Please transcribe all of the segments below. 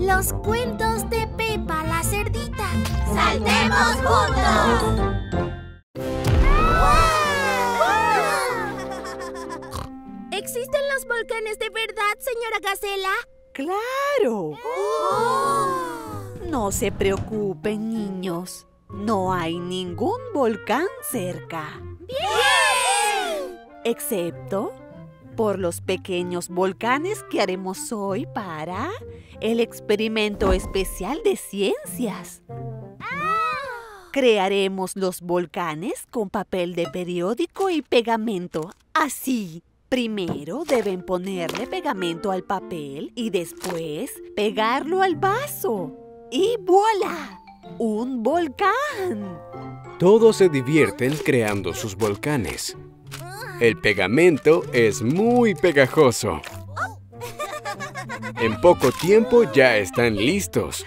Los cuentos de Pepa la cerdita. ¡Saltemos juntos! ¿Existen los volcanes de verdad, señora Gacela? ¡Claro! No se preocupen, niños. No hay ningún volcán cerca. ¡Bien! Excepto por los pequeños volcanes que haremos hoy para el experimento especial de ciencias. Crearemos los volcanes con papel de periódico y pegamento. Así, primero deben ponerle pegamento al papel y después pegarlo al vaso. ¡Y voilà! ¡Un volcán! Todos se divierten creando sus volcanes. El pegamento es muy pegajoso. En poco tiempo ya están listos.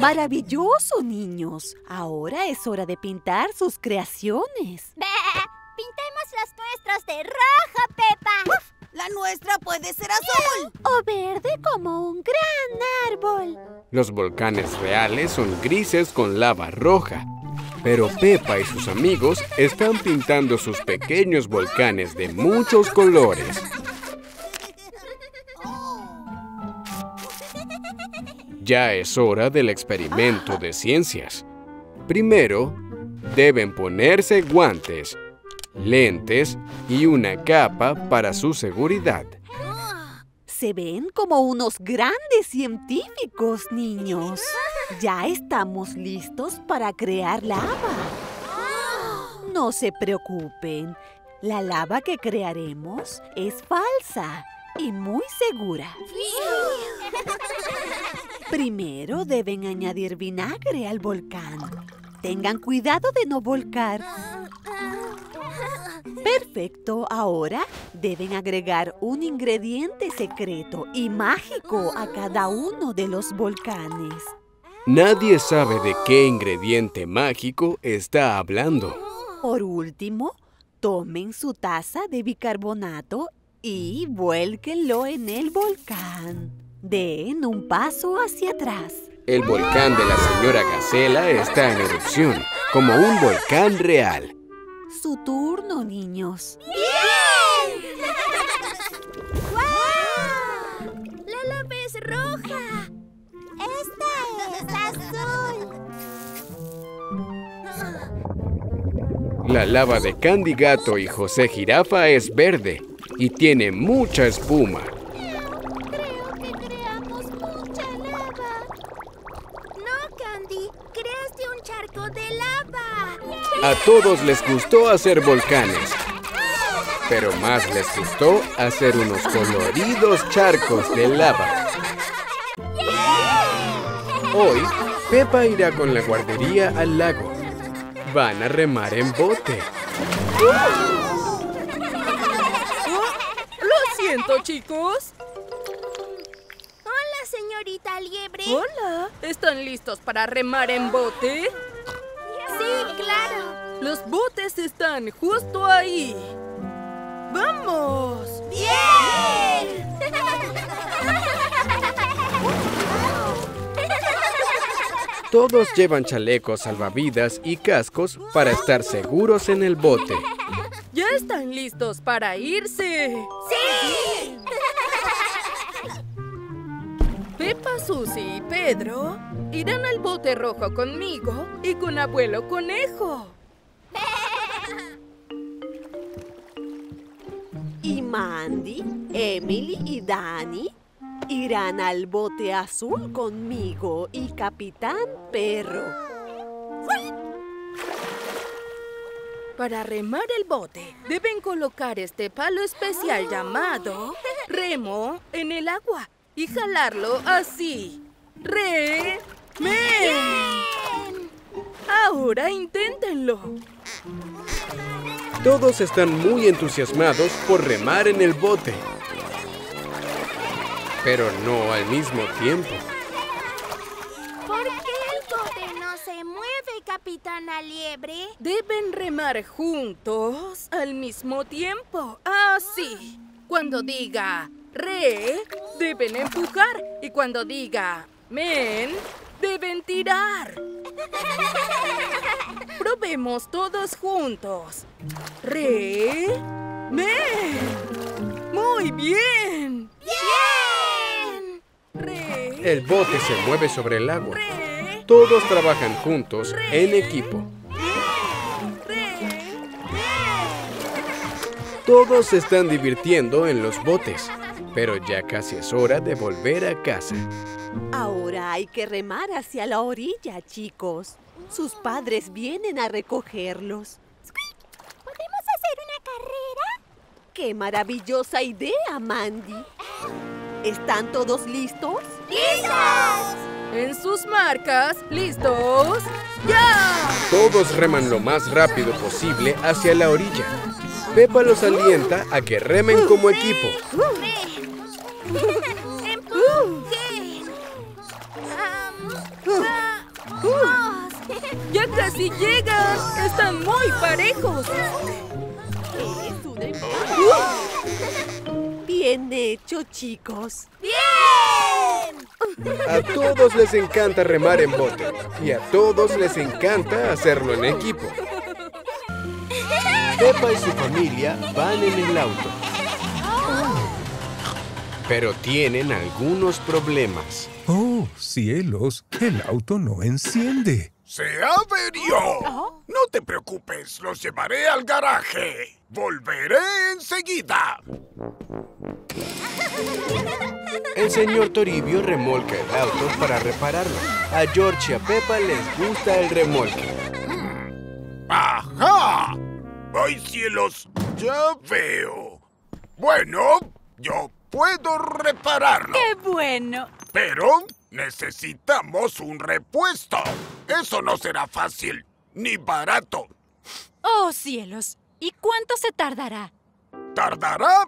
¡Maravilloso, niños! Ahora es hora de pintar sus creaciones. Pintemos las nuestras de rojo, Pepa. La nuestra puede ser azul. O verde como un gran árbol. Los volcanes reales son grises con lava roja. Pero Pepa y sus amigos están pintando sus pequeños volcanes de muchos colores. Ya es hora del experimento de ciencias. Primero, deben ponerse guantes, lentes y una capa para su seguridad. Se ven como unos grandes científicos, niños. Ya estamos listos para crear lava. No se preocupen. La lava que crearemos es falsa y muy segura. Primero deben añadir vinagre al volcán. Tengan cuidado de no volcar. Perfecto, ahora deben agregar un ingrediente secreto y mágico a cada uno de los volcanes. Nadie sabe de qué ingrediente mágico está hablando. Por último, tomen su taza de bicarbonato y vuélquenlo en el volcán. Den un paso hacia atrás. El volcán de la señora Gacela está en erupción, como un volcán real. Su turno, niños. ¡Bien! Es azul. La lava de Candy Gato y José Jirafa es verde y tiene mucha espuma. Creo que creamos mucha lava. No, Candy. Creaste un charco de lava. A todos les gustó hacer volcanes, pero más les gustó hacer unos coloridos charcos de lava. Hoy, Pepa irá con la guardería al lago. Van a remar en bote. Lo siento, chicos. Hola, señorita Liebre. Hola. ¿Están listos para remar en bote? Sí, claro. Los botes están justo ahí. ¡Vamos! ¡Bien! Todos llevan chalecos salvavidas y cascos para estar seguros en el bote. ¿Ya están listos para irse? ¡Sí! Pepa, Susi y Pedro irán al bote rojo conmigo y con abuelo conejo. Y Mandy, Emily y Danny irán al bote azul conmigo y Capitán Perro. Para remar el bote, deben colocar este palo especial llamado remo en el agua y jalarlo así. ¡Re! ¡Me! Ahora inténtenlo. Todos están muy entusiasmados por remar en el bote. Pero no al mismo tiempo. ¿Por qué el bote no se mueve, Capitana Liebre? Deben remar juntos al mismo tiempo. Así. Cuando diga re, deben empujar y cuando diga men, deben tirar. Probemos todos juntos. Re, men. Muy bien. ¡Bien! Re, El bote se mueve sobre el agua. re, Todos trabajan juntos en equipo. re. Todos se están divirtiendo en los botes, pero ya casi es hora de volver a casa. Ahora hay que remar hacia la orilla, chicos. Sus padres vienen a recogerlos. ¿Podemos hacer una carrera? ¡Qué maravillosa idea, Mandy! ¿Están todos listos? En sus marcas, ¿listos? ¡Ya! Todos reman lo más rápido posible hacia la orilla. Pepa los alienta a que remen como equipo. ¡Ya casi llegan! ¡Están muy parejos! Bien hecho, chicos. ¡Bien! A todos les encanta remar en bote y a todos les encanta hacerlo en equipo. Pepa y su familia van en el auto. Pero tienen algunos problemas. Oh, cielos, el auto no enciende. ¡Se averió! No te preocupes, los llevaré al garaje. Volveré enseguida. El señor Toribio remolca el auto para repararlo. A George y a Pepa les gusta el remolque. ¡Ajá! ¡Ay, cielos! Ya veo. Bueno, yo puedo repararlo. ¡Qué bueno! Pero necesitamos un repuesto. Eso no será fácil ni barato. ¡Oh, cielos! ¿Y cuánto se tardará? ¿Tardará?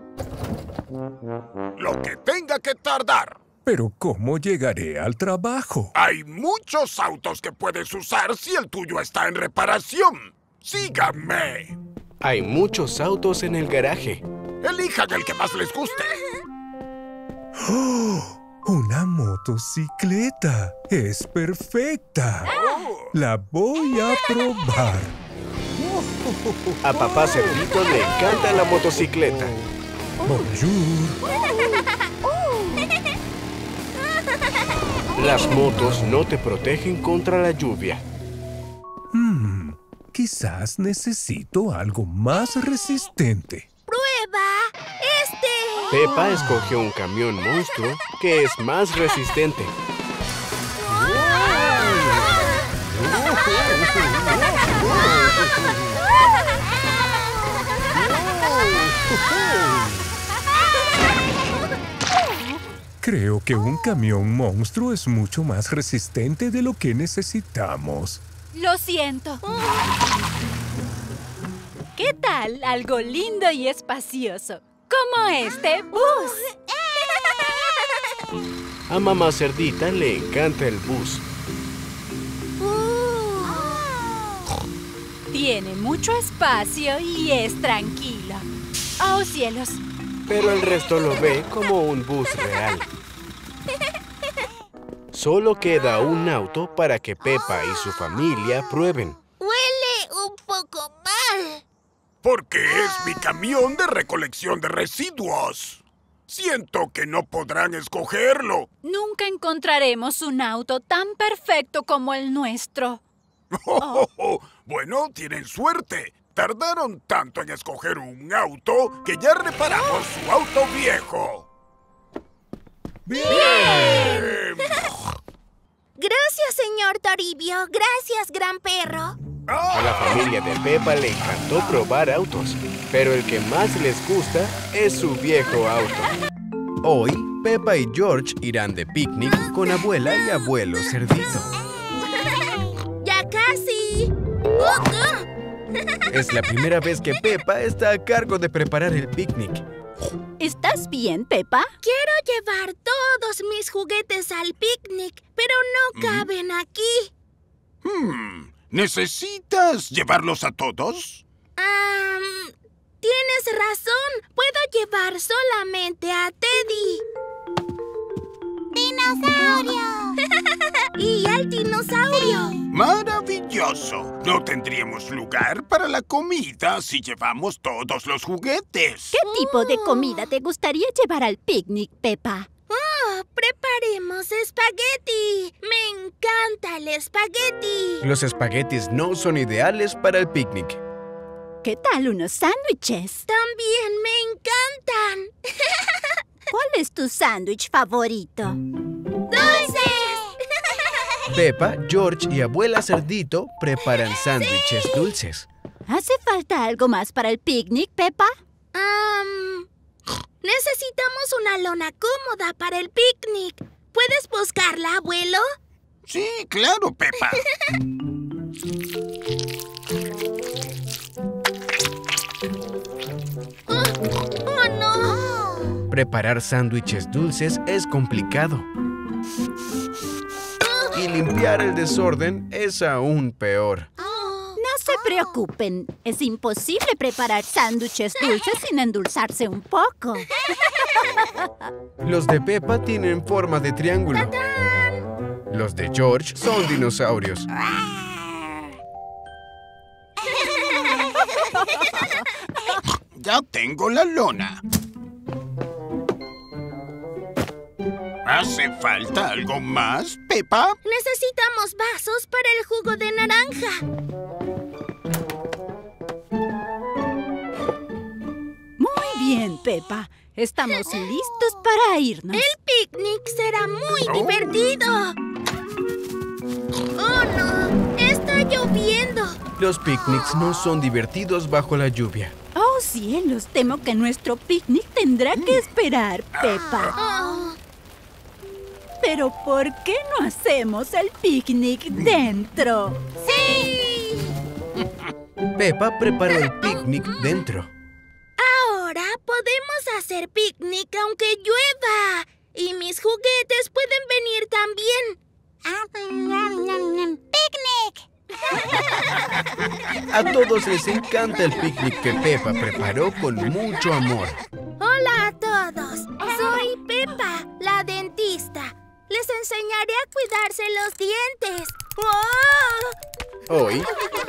Lo que tenga que tardar. Pero ¿cómo llegaré al trabajo? Hay muchos autos que puedes usar si el tuyo está en reparación. Síganme. Hay muchos autos en el garaje. Elijan el que más les guste. ¡Oh! Una motocicleta. Es perfecta. La voy a probar. A papá Cerdito le encanta la motocicleta. Bonjour. Las motos no te protegen contra la lluvia. Hmm, quizás necesito algo más resistente. ¡Prueba! ¡Este! Pepa escogió un camión monstruo que es más resistente. Creo que un camión monstruo es mucho más resistente de lo que necesitamos. Lo siento. ¿Qué tal algo lindo y espacioso? Como este bus. A mamá Cerdita le encanta el bus. Tiene mucho espacio y es tranquilo. ¡Oh, cielos! Pero el resto lo ve como un bus real. Solo queda un auto para que Pepa y su familia prueben. Huele un poco mal. Porque es mi camión de recolección de residuos. Siento que no podrán escogerlo. Nunca encontraremos un auto tan perfecto como el nuestro. Bueno, tienen suerte. Tardaron tanto en escoger un auto que ya reparamos su auto viejo. ¡Bien! Gracias, señor Toribio. Gracias, gran perro. A la familia de Pepa le encantó probar autos, pero el que más les gusta es su viejo auto. Hoy, Pepa y George irán de picnic con abuela y abuelo Cerdito. ¡Ya casi! ¡Oh, oh! Es la primera vez que Pepa está a cargo de preparar el picnic. ¿Estás bien, Pepa? Quiero llevar todos mis juguetes al picnic, pero no caben aquí. Hmm, ¿Necesitas llevarlos a todos? Tienes razón. Puedo llevar solamente a Teddy. Dinosaurio! ¡Y al dinosaurio! ¡Maravilloso! No tendríamos lugar para la comida si llevamos todos los juguetes. ¿Qué tipo de comida te gustaría llevar al picnic, Pepa? ¡Oh! ¡Preparemos espagueti! ¡Me encanta el espagueti! Los espaguetis no son ideales para el picnic. ¿Qué tal unos sándwiches? También me encantan. ¿Cuál es tu sándwich favorito? ¡Dulces! Pepa, George y abuela Cerdito preparan sándwiches dulces. ¿Hace falta algo más para el picnic, Pepa? Am, necesitamos una lona cómoda para el picnic. ¿Puedes buscarla, abuelo? Sí, claro, Pepa. Preparar sándwiches dulces es complicado. Y limpiar el desorden es aún peor. No se preocupen, es imposible preparar sándwiches dulces sin endulzarse un poco. Los de Pepa tienen forma de triángulo. Los de George son dinosaurios. Ya tengo la lona. ¿Hace falta algo más, Pepa? Necesitamos vasos para el jugo de naranja. Muy bien, Pepa. Estamos listos para irnos. El picnic será muy Oh. divertido. ¡Oh, no! ¡Está lloviendo! Los picnics no son divertidos bajo la lluvia. Oh, cielos, temo que nuestro picnic tendrá que esperar, Pepa. Oh, Pero ¿por qué no hacemos el picnic dentro? ¡Sí! Pepa preparó el picnic dentro. Ahora podemos hacer picnic aunque llueva. Y mis juguetes pueden venir también. ¡Picnic! A todos les encanta el picnic que Pepa preparó con mucho amor. Hola a todos. Soy Pepa, la dentista. Les enseñaré a cuidarse los dientes. ¡Oh! Hoy,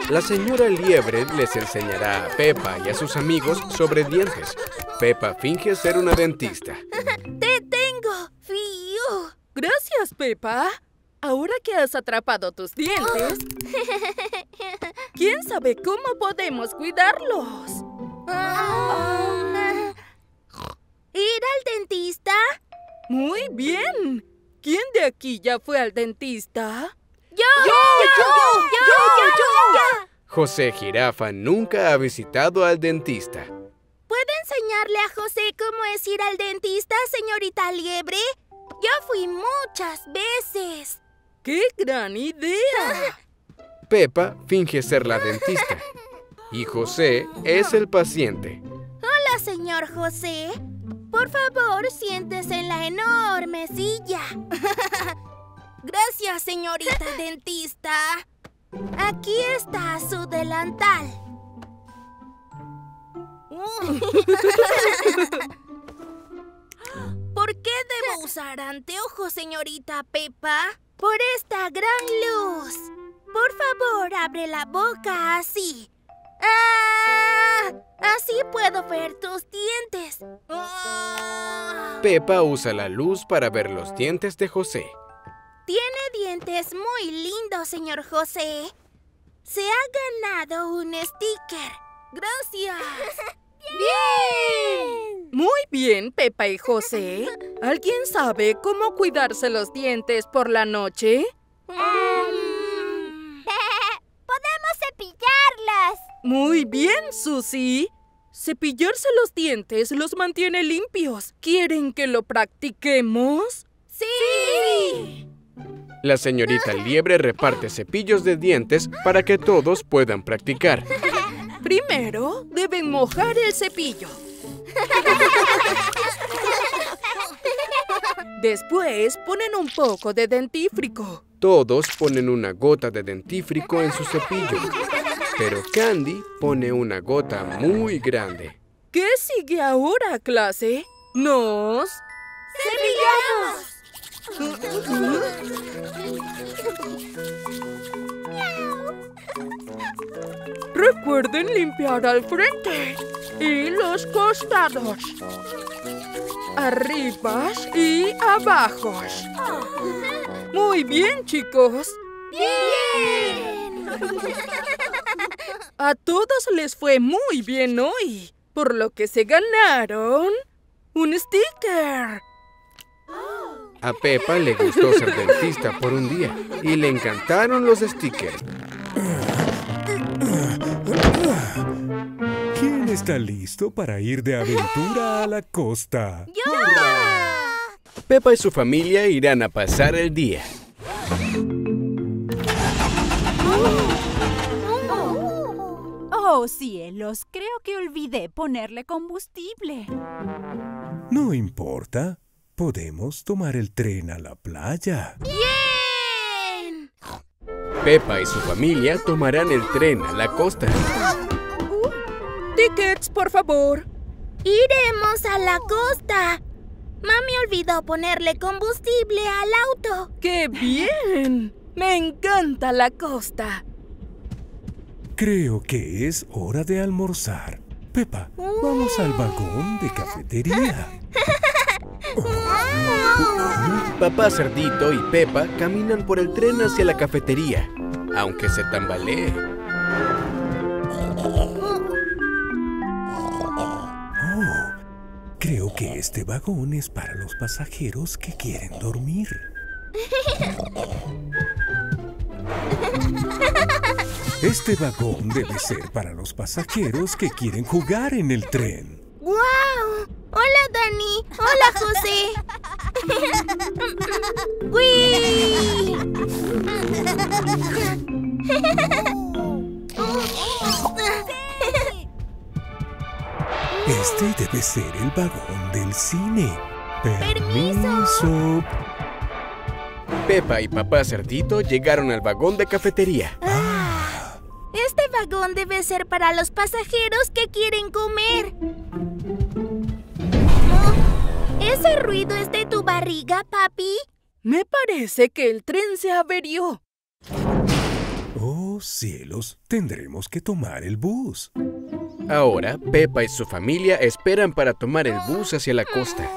la señora Liebre les enseñará a Pepa y a sus amigos sobre dientes. Pepa finge ser una dentista. ¡Te tengo! ¡Fiu! Gracias, Pepa. Ahora que has atrapado tus dientes, ¿quién sabe cómo podemos cuidarlos? Ah. ¿Ir al dentista? Muy bien. ¿Quién de aquí ya fue al dentista? ¡Yo! ¡Yo! ¡Yo! ¡Yo! ¡Yo! yo! José Jirafa nunca ha visitado al dentista. ¿Puede enseñarle a José cómo es ir al dentista, señorita Liebre? Yo fui muchas veces. ¡Qué gran idea! Pepa finge ser la dentista. Y José es el paciente. Hola, señor José. Por favor, siéntese en la enorme silla. Gracias, señorita dentista. Aquí está su delantal. ¿Por qué debo usar anteojos, señorita Pepa? Por esta gran luz. Por favor, abre la boca así. ¡Ah! Así puedo ver tus dientes. Pepa usa la luz para ver los dientes de José. Tiene dientes muy lindos, señor José. Se ha ganado un sticker. Gracias. ¡Bien! Muy bien, Pepa y José. ¿Alguien sabe cómo cuidarse los dientes por la noche? Mm. ¡Podemos cepillarlas! Muy bien, Susie. Cepillarse los dientes los mantiene limpios. ¿Quieren que lo practiquemos? ¡Sí! La señorita Liebre reparte cepillos de dientes para que todos puedan practicar. Primero, deben mojar el cepillo. Después, ponen un poco de dentífrico. Todos ponen una gota de dentífrico en su cepillo. Pero Candy pone una gota muy grande. ¿Qué sigue ahora, clase? Nos... ¡Cepillamos! Recuerden limpiar al frente y los costados. Arribas y abajos. Muy bien, chicos. ¡Bien! A todos les fue muy bien hoy, por lo que se ganaron un sticker. A Pepa le gustó ser dentista por un día y le encantaron los stickers. ¿Quién está listo para ir de aventura a la costa? Pepa y su familia irán a pasar el día. Oh, cielos, creo que olvidé ponerle combustible. No importa. Podemos tomar el tren a la playa. ¡Bien! Pepa y su familia tomarán el tren a la costa. Tickets, por favor. Iremos a la costa. Mami olvidó ponerle combustible al auto. ¡Qué bien! Me encanta la costa. Creo que es hora de almorzar. Pepa, vamos al vagón de cafetería. Papá Cerdito y Pepa caminan por el tren hacia la cafetería, aunque se tambalee. Oh, creo que este vagón es para los pasajeros que quieren dormir. Este vagón debe ser para los pasajeros que quieren jugar en el tren. ¡Guau! Hola, Dani. Hola, José. ¡Uy! Este debe ser el vagón del cine. Permiso. Pepa y papá Cerdito llegaron al vagón de cafetería. Este vagón debe ser para los pasajeros que quieren comer. Oh, ¿Ese ruido es de tu barriga, papi? Me parece que el tren se averió. Oh, cielos, tendremos que tomar el bus. Ahora, Pepa y su familia esperan para tomar el bus hacia la costa.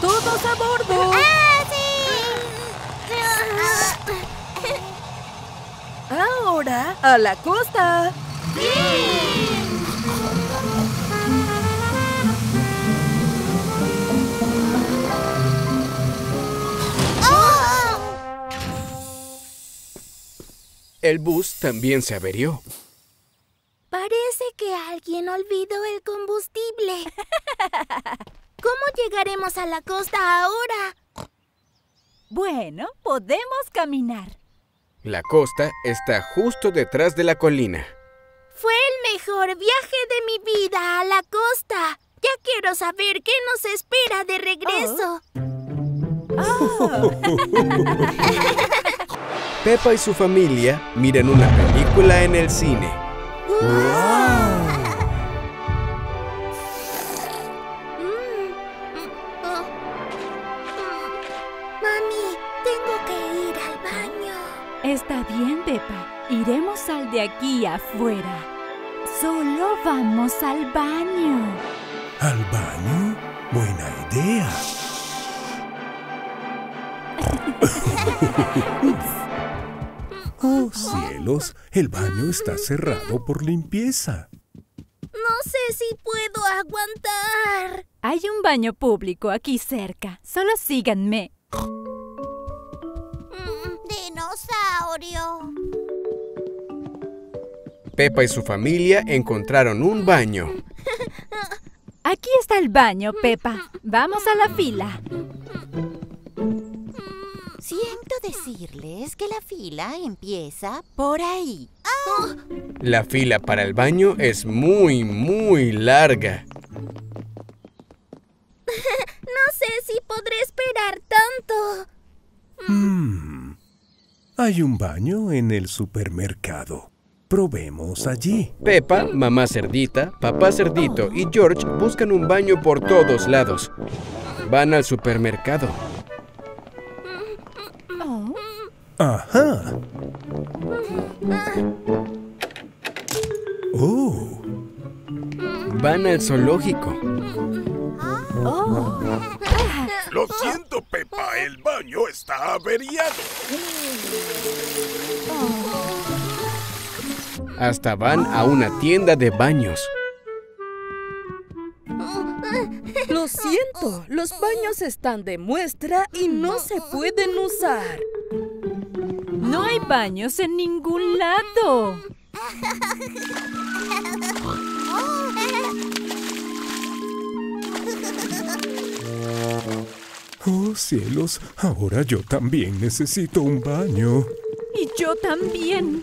¡Todos a bordo! ¡Ah, sí! Ahora a la costa. El bus también se averió. Parece que alguien olvidó el combustible. ¿Cómo llegaremos a la costa ahora? Bueno, podemos caminar. La costa está justo detrás de la colina. Fue el mejor viaje de mi vida a la costa. Ya quiero saber qué nos espera de regreso. Pepa y su familia miran una película en el cine. Oh. Está bien, Pepa. Iremos al de aquí afuera. Solo vamos al baño. ¿Al baño? Buena idea. Oh, cielos, el baño está cerrado por limpieza. No sé si puedo aguantar. Hay un baño público aquí cerca. Solo síganme. Pepa y su familia encontraron un baño. Aquí está el baño, Pepa. Vamos a la fila. Siento decirles que la fila empieza por ahí. La fila para el baño es muy, muy larga. No sé si podré esperar tanto. Hmm. Hay un baño en el supermercado. Probemos allí. Pepa, mamá cerdita, papá cerdito y George buscan un baño por todos lados. van al supermercado. Oh, Ajá. Oh, Van al zoológico. oh. Lo siento, Pepa, el baño está averiado. Hasta van a una tienda de baños. Lo siento, los baños están de muestra y no se pueden usar. No hay baños en ningún lado. oh cielos, ahora yo también necesito un baño. Y yo también.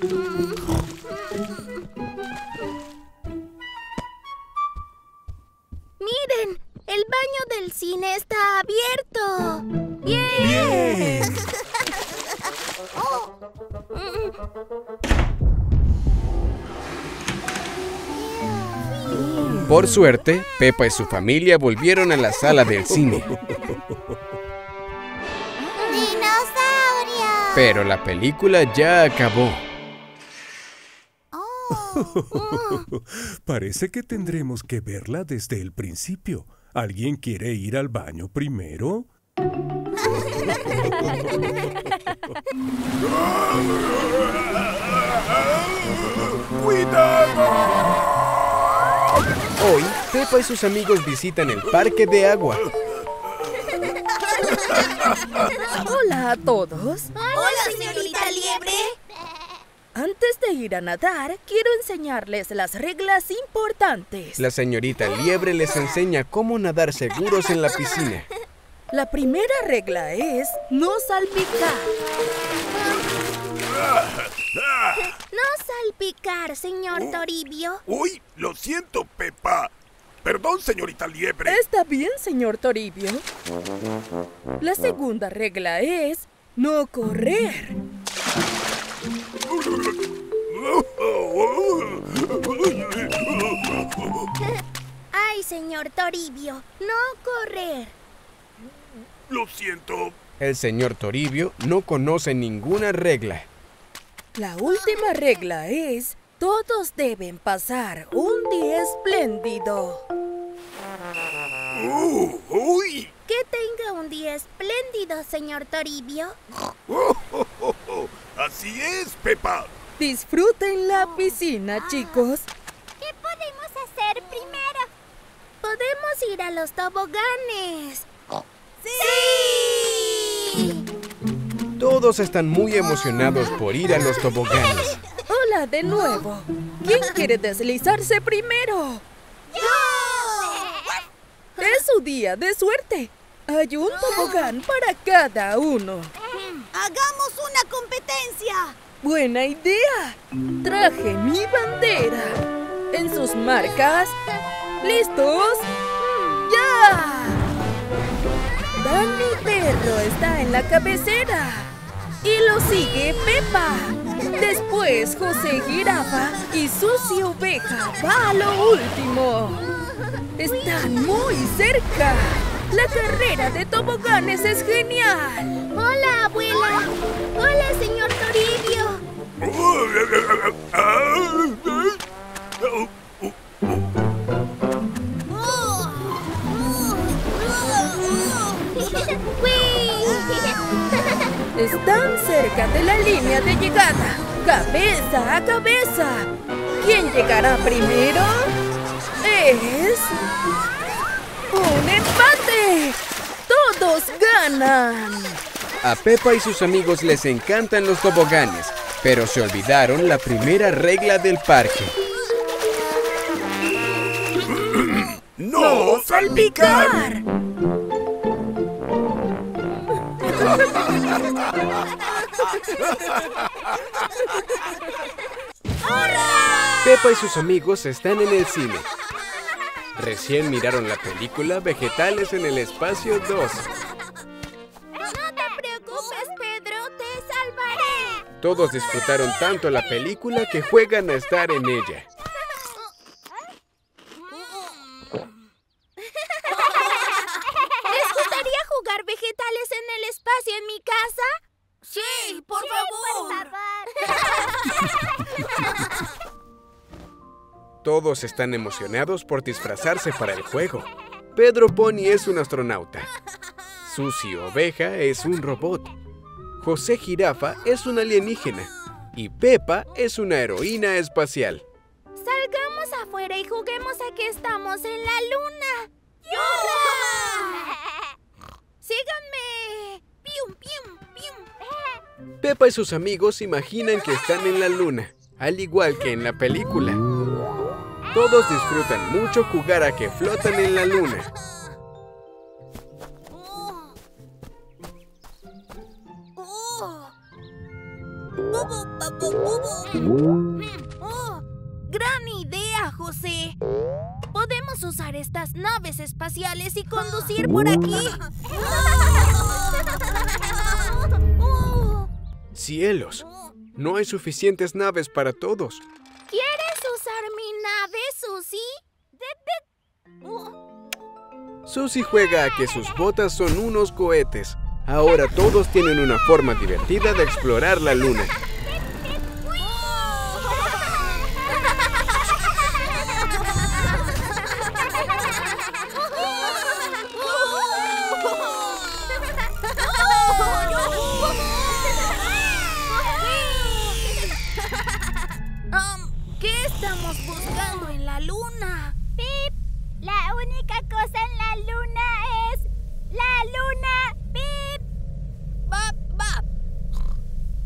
Miren, el baño del cine está abierto. ¡Bien! Bien. Por suerte, Pepa y su familia volvieron a la sala del cine. Pero la película ya acabó. Parece que tendremos que verla desde el principio. ¿Alguien quiere ir al baño primero? Hoy, Pepa y sus amigos visitan el parque de agua. Hola a todos. Hola, señorita Liebre. Antes de ir a nadar, quiero enseñarles las reglas importantes. La señorita Liebre les enseña cómo nadar seguros en la piscina. La primera regla es no salpicar. No salpicar, señor Toribio. Uy, lo siento, Pepa. Perdón, señorita Liebre. Está bien, señor Toribio. La segunda regla es no correr. Ay, señor Toribio, no correr. Lo siento. El señor Toribio no conoce ninguna regla. La última regla es todos deben pasar un día espléndido. Uh, uy. Que tenga un día espléndido, señor Toribio. Oh, oh, oh, oh. Así es, Pepa. Disfruten la piscina, chicos. ¿Qué podemos hacer primero? Podemos ir a los toboganes. ¡Sí! Todos están muy emocionados por ir a los toboganes. De nuevo. ¿Quién quiere deslizarse primero? Es su día de suerte. Hay un tobogán para cada uno. ¡Hagamos una competencia! Buena idea. Traje mi bandera. En sus marcas. ¿Listos? ¡Ya! Dani Perro está en la cabecera. Y lo sigue Pepa. Después José Jirafa y Susi Oveja va a lo último. Están muy cerca. La carrera de toboganes es genial. Hola, abuela. Hola, señor Toribio. Están cerca de la línea de llegada. Cabeza a cabeza. ¿Quién llegará primero? Es... ¡Un empate! ¡Todos ganan! A Pepa y sus amigos les encantan los toboganes, pero se olvidaron la primera regla del parque. ¡No, salpicar! Pepa y sus amigos están en el cine. Recién miraron la película Vegetales en el Espacio 2. No te preocupes, Pedro. Te salvaré. Todos disfrutaron tanto la película que juegan a estar en ella. En el espacio en mi casa? Sí, por favor. Todos están emocionados por disfrazarse para el juego. Pedro Pony es un astronauta. Susi Oveja es un robot. José Jirafa es un alienígena. Y Pepa es una heroína espacial. Salgamos afuera y juguemos a que estamos en la luna. ¡Síganme! ¡Pium, pium, pium! Pepa y sus amigos imaginan que están en la luna, al igual que en la película. Todos disfrutan mucho jugar a que flotan en la luna. Gran idea, José. Podemos usar estas naves espaciales y conducir por aquí. Oh. Cielos, no hay suficientes naves para todos. ¿Quieres usar mi nave, Susi? Oh. Susi juega a que sus botas son unos cohetes. Ahora todos tienen una forma divertida de explorar la luna. La luna? Pip, la única cosa en la luna es la luna. Pip. Bap, bap.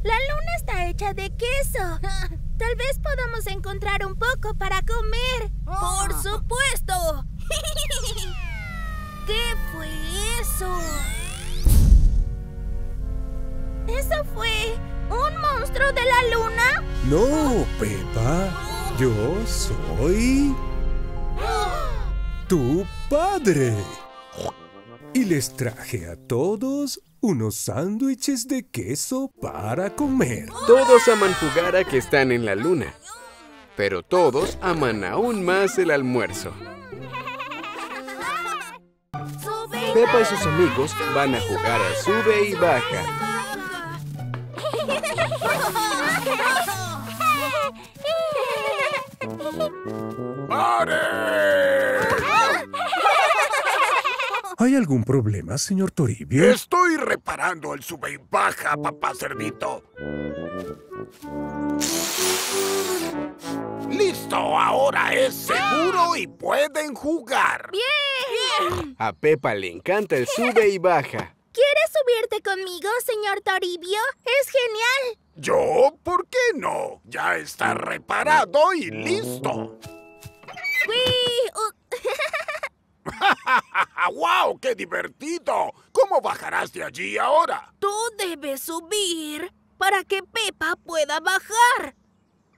La luna está hecha de queso. Tal vez podamos encontrar un poco para comer. Por supuesto. ¿Qué fue eso? ¿Eso fue un monstruo de la luna? No, Pepa. Yo soy tu padre. Y les traje a todos unos sándwiches de queso para comer. Todos aman jugar a que están en la luna. Pero todos aman aún más el almuerzo. Pepa y sus amigos van a jugar a sube y baja. ¡Pare! ¿Hay algún problema, señor Toribio? Estoy reparando el sube y baja, papá cerdito. Listo, ahora es seguro y pueden jugar. ¡Bien! A Pepa le encanta el sube y baja. ¿Quieres subirte conmigo, señor Toribio? ¡Es genial! ¿Yo? ¿Por qué no? Ya está reparado y listo. ¡Uy! Uh, ¡Wow! ¡Qué divertido! ¿Cómo bajarás de allí ahora? Tú debes subir para que Pepa pueda bajar.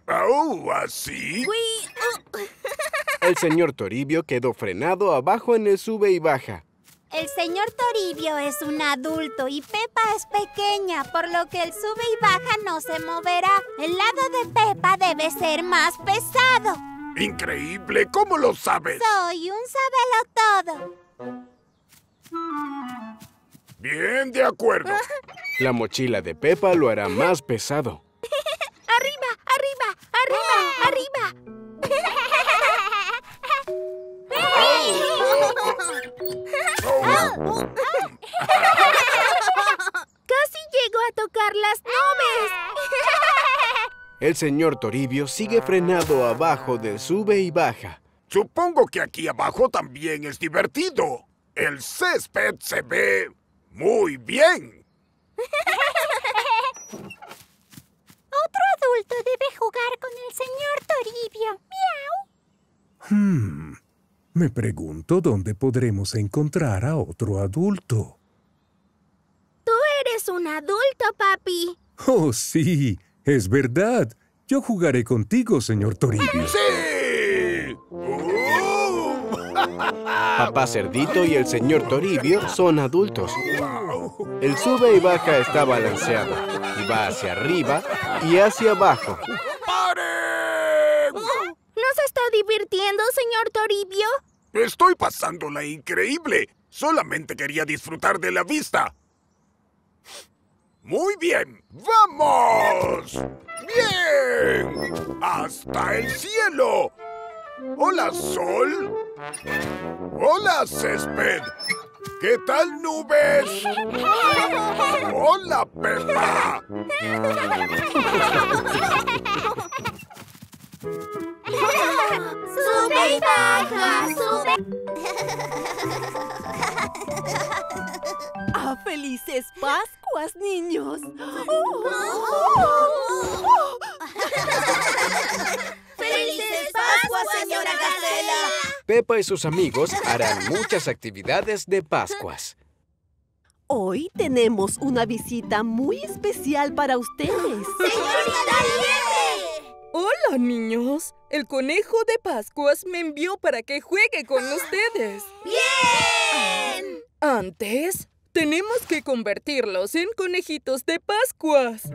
¿Oh, así? ¡Uy! uh, El señor Toribio quedó frenado abajo en el sube y baja. El señor Toribio es un adulto y Pepa es pequeña, por lo que el sube y baja no se moverá. El lado de Pepa debe ser más pesado. Increíble, ¿cómo lo sabes? Soy un sabelotodo. Bien, de acuerdo. La mochila de Pepa lo hará más pesado. ¡Arriba! ¡Arriba! ¡Arriba! ¡Arriba! Casi llego a tocar las nubes. El señor Toribio sigue frenado abajo del sube y baja. Supongo que aquí abajo también es divertido. El césped se ve muy bien. Otro adulto debe jugar con el señor Toribio. ¡Miau! Hmm. Me pregunto dónde podremos encontrar a otro adulto. Tú eres un adulto, papi. Oh, sí, es verdad. Yo jugaré contigo, señor Toribio. ¡Sí! Papá Cerdito y el señor Toribio son adultos. El sube y baja está balanceado y va hacia arriba y hacia abajo. ¡Paren! ¿No se está divirtiendo, señor Toribio? Estoy pasándola increíble. Solamente quería disfrutar de la vista. Muy bien, ¡vamos! ¡Bien! ¡Hasta el cielo! ¡Hola, sol! ¡Hola, césped! ¿Qué tal, nubes? ¡Hola, Pepa! ¡Sube y baja! ¡Sube! ¡Ah, felices Pascuas, niños! ¡Felices Pascuas, señora Gacela! Pepa y sus amigos harán muchas actividades de Pascuas. Hoy tenemos una visita muy especial para ustedes. ¡Señorita Nieve! Hola, niños. El conejo de Pascuas me envió para que juegue con ustedes. ¡Bien! Antes, tenemos que convertirlos en conejitos de Pascuas.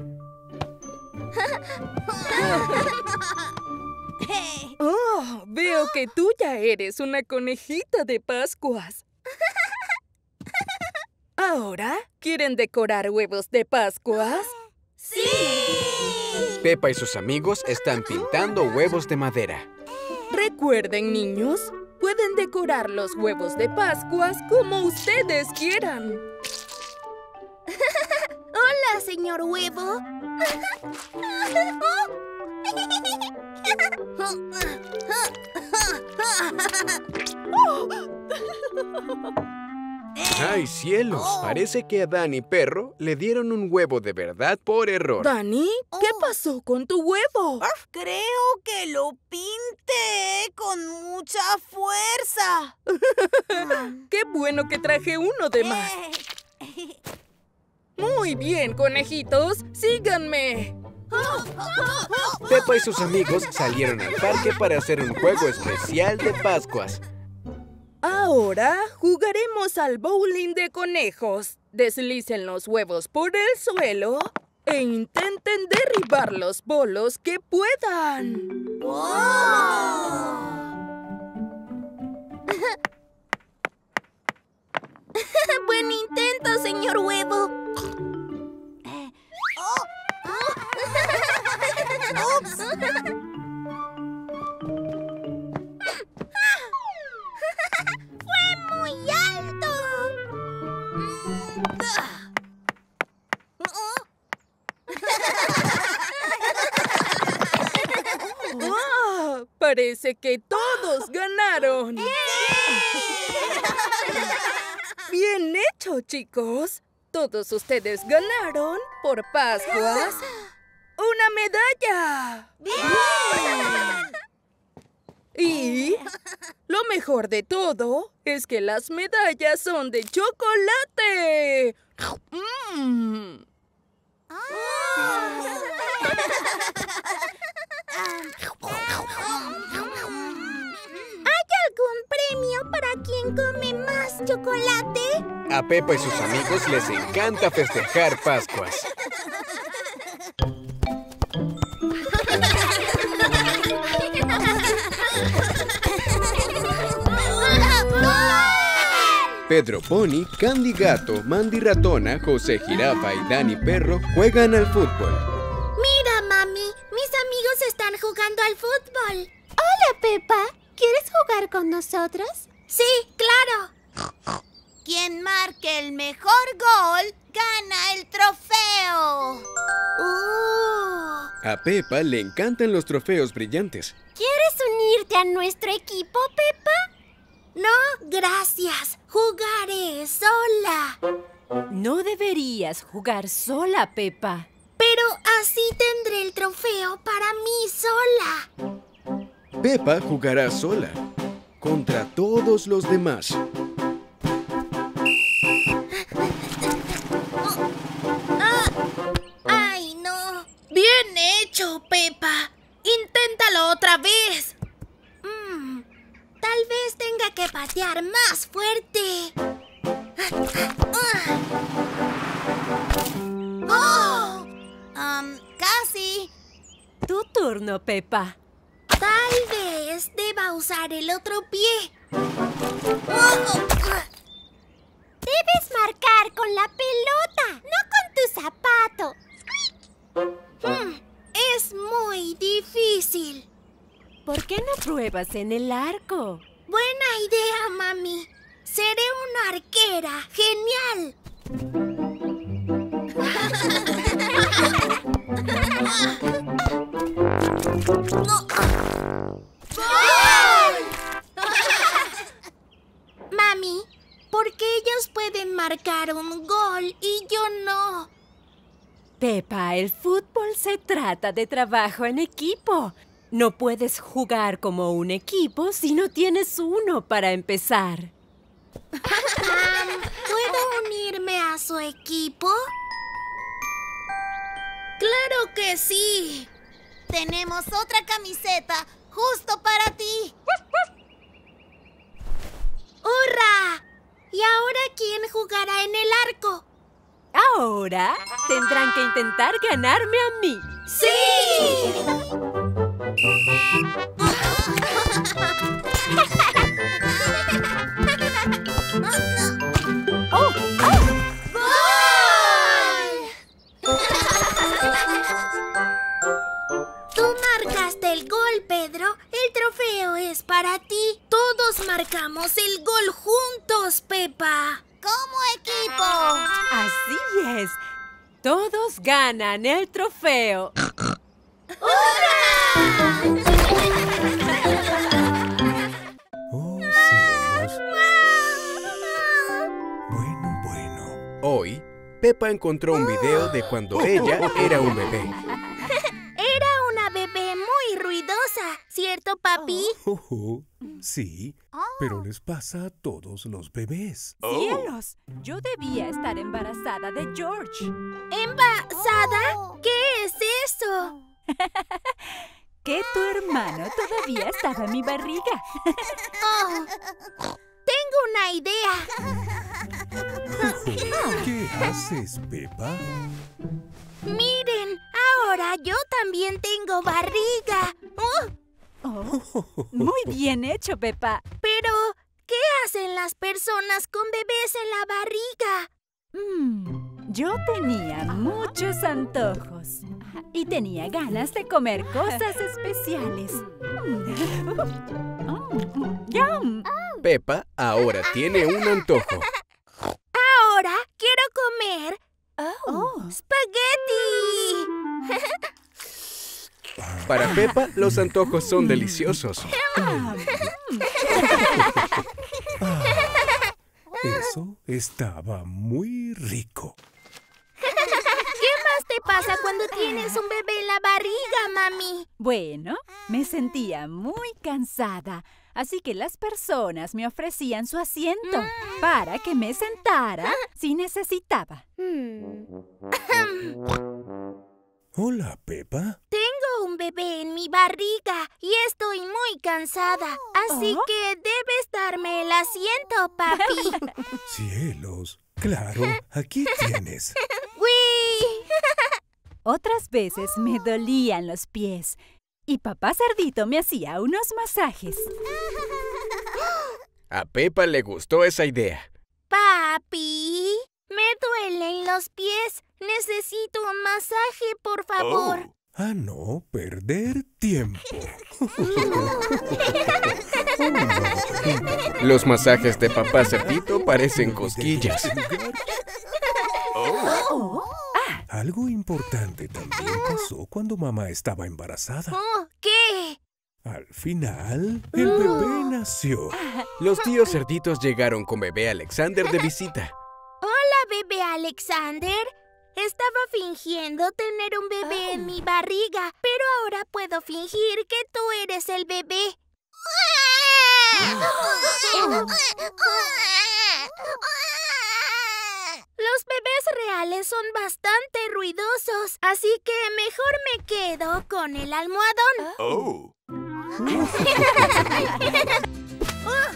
Oh, veo que tú ya eres una conejita de Pascuas. ¿Ahora quieren decorar huevos de Pascuas? ¡Sí! Pepa y sus amigos están pintando huevos de madera. Recuerden, niños, pueden decorar los huevos de Pascuas como ustedes quieran. Hola, señor huevo. ¡Ay, cielos! Parece que a Dani Perro le dieron un huevo de verdad por error. Dani, ¿qué pasó con tu huevo? Creo que lo pinté con mucha fuerza. ¡Qué bueno que traje uno de más! Muy bien, conejitos, síganme. Pepa y sus amigos salieron al parque para hacer un juego especial de Pascuas. Ahora jugaremos al bowling de conejos. Deslicen los huevos por el suelo e intenten derribar los bolos que puedan. Buen intento, señor huevo. ¡Fue muy alto! ¡Ah! Parece que todos ganaron. Bien hecho, chicos. Todos ustedes ganaron por Pascuas una medalla. Y lo mejor de todo es que las medallas son de chocolate. Mm. ¿Hay algún premio para quien come más chocolate? A Pepa y sus amigos les encanta festejar Pascuas. Pedro Pony, Candy Gato, Mandy Ratona, José Jirafa y Dani Perro juegan al fútbol. Mira, mami, mis amigos están jugando al fútbol. Hola, Pepa. ¿Quieres jugar con nosotros? Sí, claro. Quien marque el mejor gol gana el trofeo. Uh. A Pepa le encantan los trofeos brillantes. ¿Quieres unirte a nuestro equipo, Pepa? No, gracias. Jugaré sola. No deberías jugar sola, Pepa. Pero así tendré el trofeo para mí sola. Pepa jugará sola contra todos los demás. ¡Ay, no! ¡Bien hecho, Pepa! ¡Inténtalo otra vez! Tal vez tenga que patear más fuerte. ¡Oh! Am, casi. Tu turno, Pepa. Tal vez deba usar el otro pie. Oh, Debes marcar con la pelota, no con tu zapato. Hmm, es muy difícil. ¿Por qué no pruebas en el arco? Buena idea, mami. Seré una arquera. Genial. Mami, ¿por qué ellos pueden marcar un gol y yo no? Pepa, el fútbol se trata de trabajo en equipo. No puedes jugar como un equipo si no tienes uno para empezar. ¿Puedo unirme a su equipo? ¡Claro que sí! Tenemos otra camiseta justo para ti. ¡Hurra! ¿Y ahora quién jugará en el arco? Ahora tendrán que intentar ganarme a mí. ¡Sí! ¡Oh! Tú marcaste el gol, Pedro. El trofeo trofeo. Oh, cielos. Bueno, bueno. Hoy, Pepa encontró un video de cuando ella era un bebé. Era una bebé muy ruidosa, ¿cierto, papi? Oh, oh, sí, pero les pasa a todos los bebés. ¡Cielos! Yo debía estar embarazada de George. ¿Embarazada? ¿Qué es eso? Que tu hermano todavía estaba en mi barriga. Oh, tengo una idea. ¿Qué haces, Pepa? Miren, ahora yo también tengo barriga. Oh, muy bien hecho, Pepa. Pero, ¿qué hacen las personas con bebés en la barriga? Mm, yo tenía muchos antojos y tenía ganas de comer cosas especiales. ¡Yum! Pepa ahora tiene un antojo. Ahora quiero comer Oh. espagueti. Para Pepa, los antojos son deliciosos. Eso estaba muy rico. ¿Qué más te pasa cuando tienes un bebé en la barriga, mami? Bueno, me sentía muy cansada, así que las personas me ofrecían su asiento para que me sentara si necesitaba. Hola, Pepa. Tengo un bebé en mi barriga y estoy muy cansada, así Oh. que debes darme el asiento, papi. Cielos. Claro, aquí tienes. ¡Uy! Otras veces me dolían los pies y papá cerdito me hacía unos masajes. A Pepa le gustó esa idea. Papi, me duelen los pies. Necesito un masaje, por favor. A no perder tiempo. Los masajes de papá cerdito parecen cosquillas. Algo importante también pasó cuando mamá estaba embarazada. Oh, ¿Qué? Al final, el bebé nació. Los tíos cerditos llegaron con bebé Alexander de visita. Hola, bebé Alexander. Estaba fingiendo tener un bebé en mi barriga, pero ahora puedo fingir que tú eres el bebé. Los bebés reales son bastante ruidosos, así que mejor me quedo con el almohadón. Oh. ¡Oh!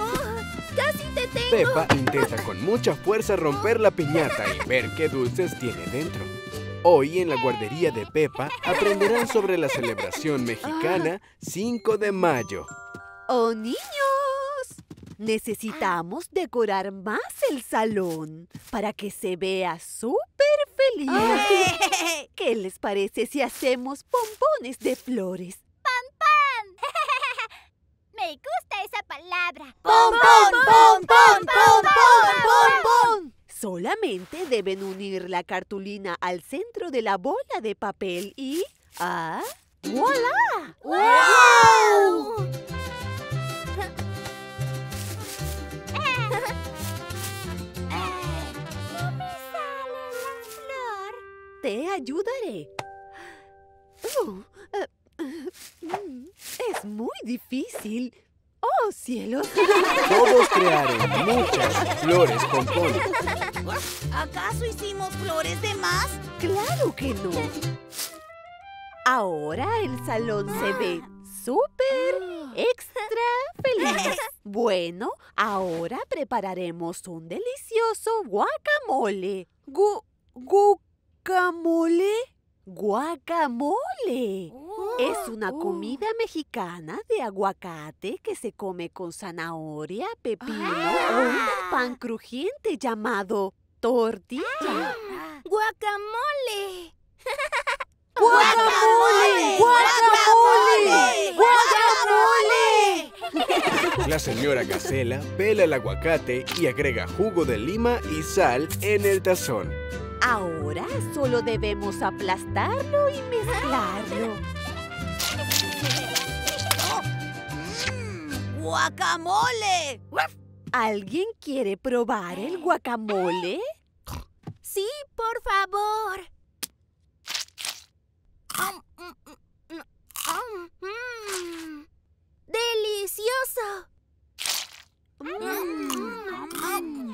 ¡Casi te tengo! Pepa intenta con mucha fuerza romper la piñata y ver qué dulces tiene dentro. Hoy en la guardería de Pepa aprenderán sobre la celebración mexicana 5 de mayo. ¡Oh, niños! Necesitamos decorar más el salón para que se vea súper feliz. ¿Qué les parece si hacemos pompones de flores? Me gusta esa palabra. ¡Pom, pom, pom, pom, pom, pom, pom! Solamente deben unir la cartulina al centro de la bola de papel y... ¡Ah! ¡Voilá! ¡Wow! Te ayudaré. Oh, eh, eh, es muy difícil. ¡Oh, cielos! Todos crearon muchas flores pompones. ¿Acaso hicimos flores de más? ¡Claro que no! Ahora el salón se ve súper extra feliz. Bueno, ahora prepararemos un delicioso guacamole. Gu ¿Guacamole? ¡Guacamole! Es una comida mexicana de aguacate que se come con zanahoria, pepino o un pan crujiente llamado tortilla. ¡Guacamole! ¡Guacamole! ¡Guacamole! ¡Guacamole! La señora Gacela pela el aguacate y agrega jugo de lima y sal en el tazón. Ahora solo debemos aplastarlo y mezclarlo. ¡Guacamole! ¿Alguien quiere probar el guacamole? Sí, por favor. Mm, mm, mm, mm. ¡Delicioso! Mm.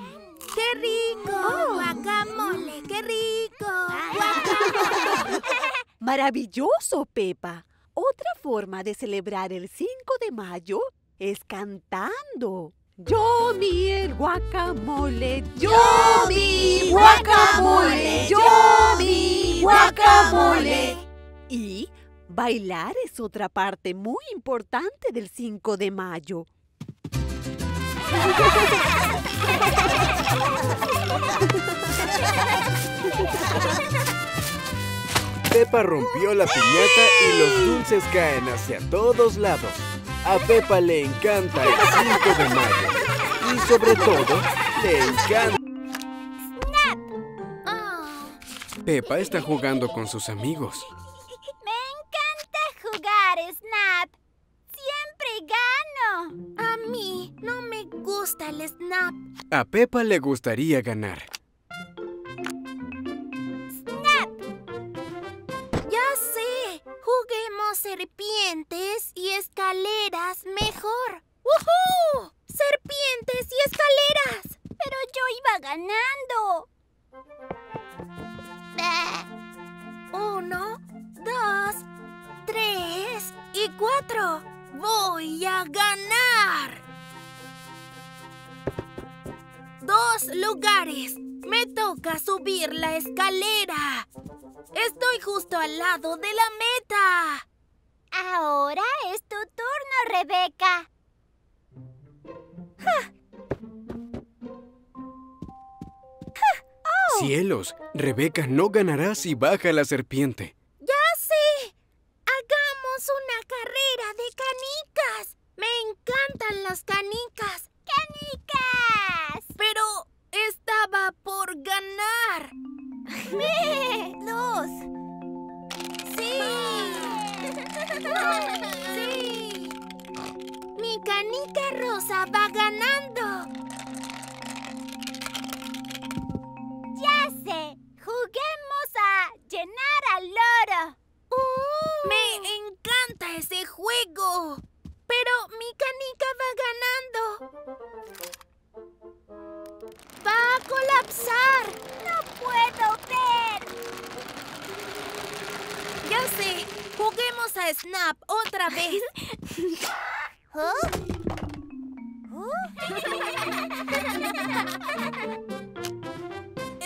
¡Qué rico! ¡Guacamole! ¡Qué rico! ¡Guacamole! Maravilloso, Pepa. Otra forma de celebrar el 5 de mayo es cantando. Yo mi el guacamole, yo mi guacamole, yo mi guacamole. Y bailar es otra parte muy importante del 5 de mayo. Pepa rompió la piñata y los dulces caen hacia todos lados. A Pepa le encanta el 5 de mayo. Y sobre todo, le encanta... Ah, Pepa está jugando con sus amigos. Me encanta jugar, Snap. Siempre gano. a mí no me gusta el snap. A Pepa le gustaría ganar. Ya sé. Juguemos serpientes y escaleras mejor. ¡Woohoo! ¡Serpientes y escaleras! Pero yo iba ganando. Uno, dos, tres y cuatro. ¡Voy a ganar! Dos lugares. Me toca subir la escalera. Estoy justo al lado de la meta. Ahora es tu turno, Rebeca. Cielos, Rebeca no ganará si baja la serpiente. ¡Ya sé! ¡Hagamos una carrera de canicas! ¡Me encantan las canicas! ¡Canicas! Pero estaba por ganar. ¡Dos! ¡Sí! ¡Sí! Mi canica rosa va ganando. ¡Ya sé! ¡Juguemos a llenar al loro! Me encanta ese juego. Pero mi canica va ganando. Va a colapsar. ¡No puedo ver! Ya sé. Juguemos a Snap otra vez.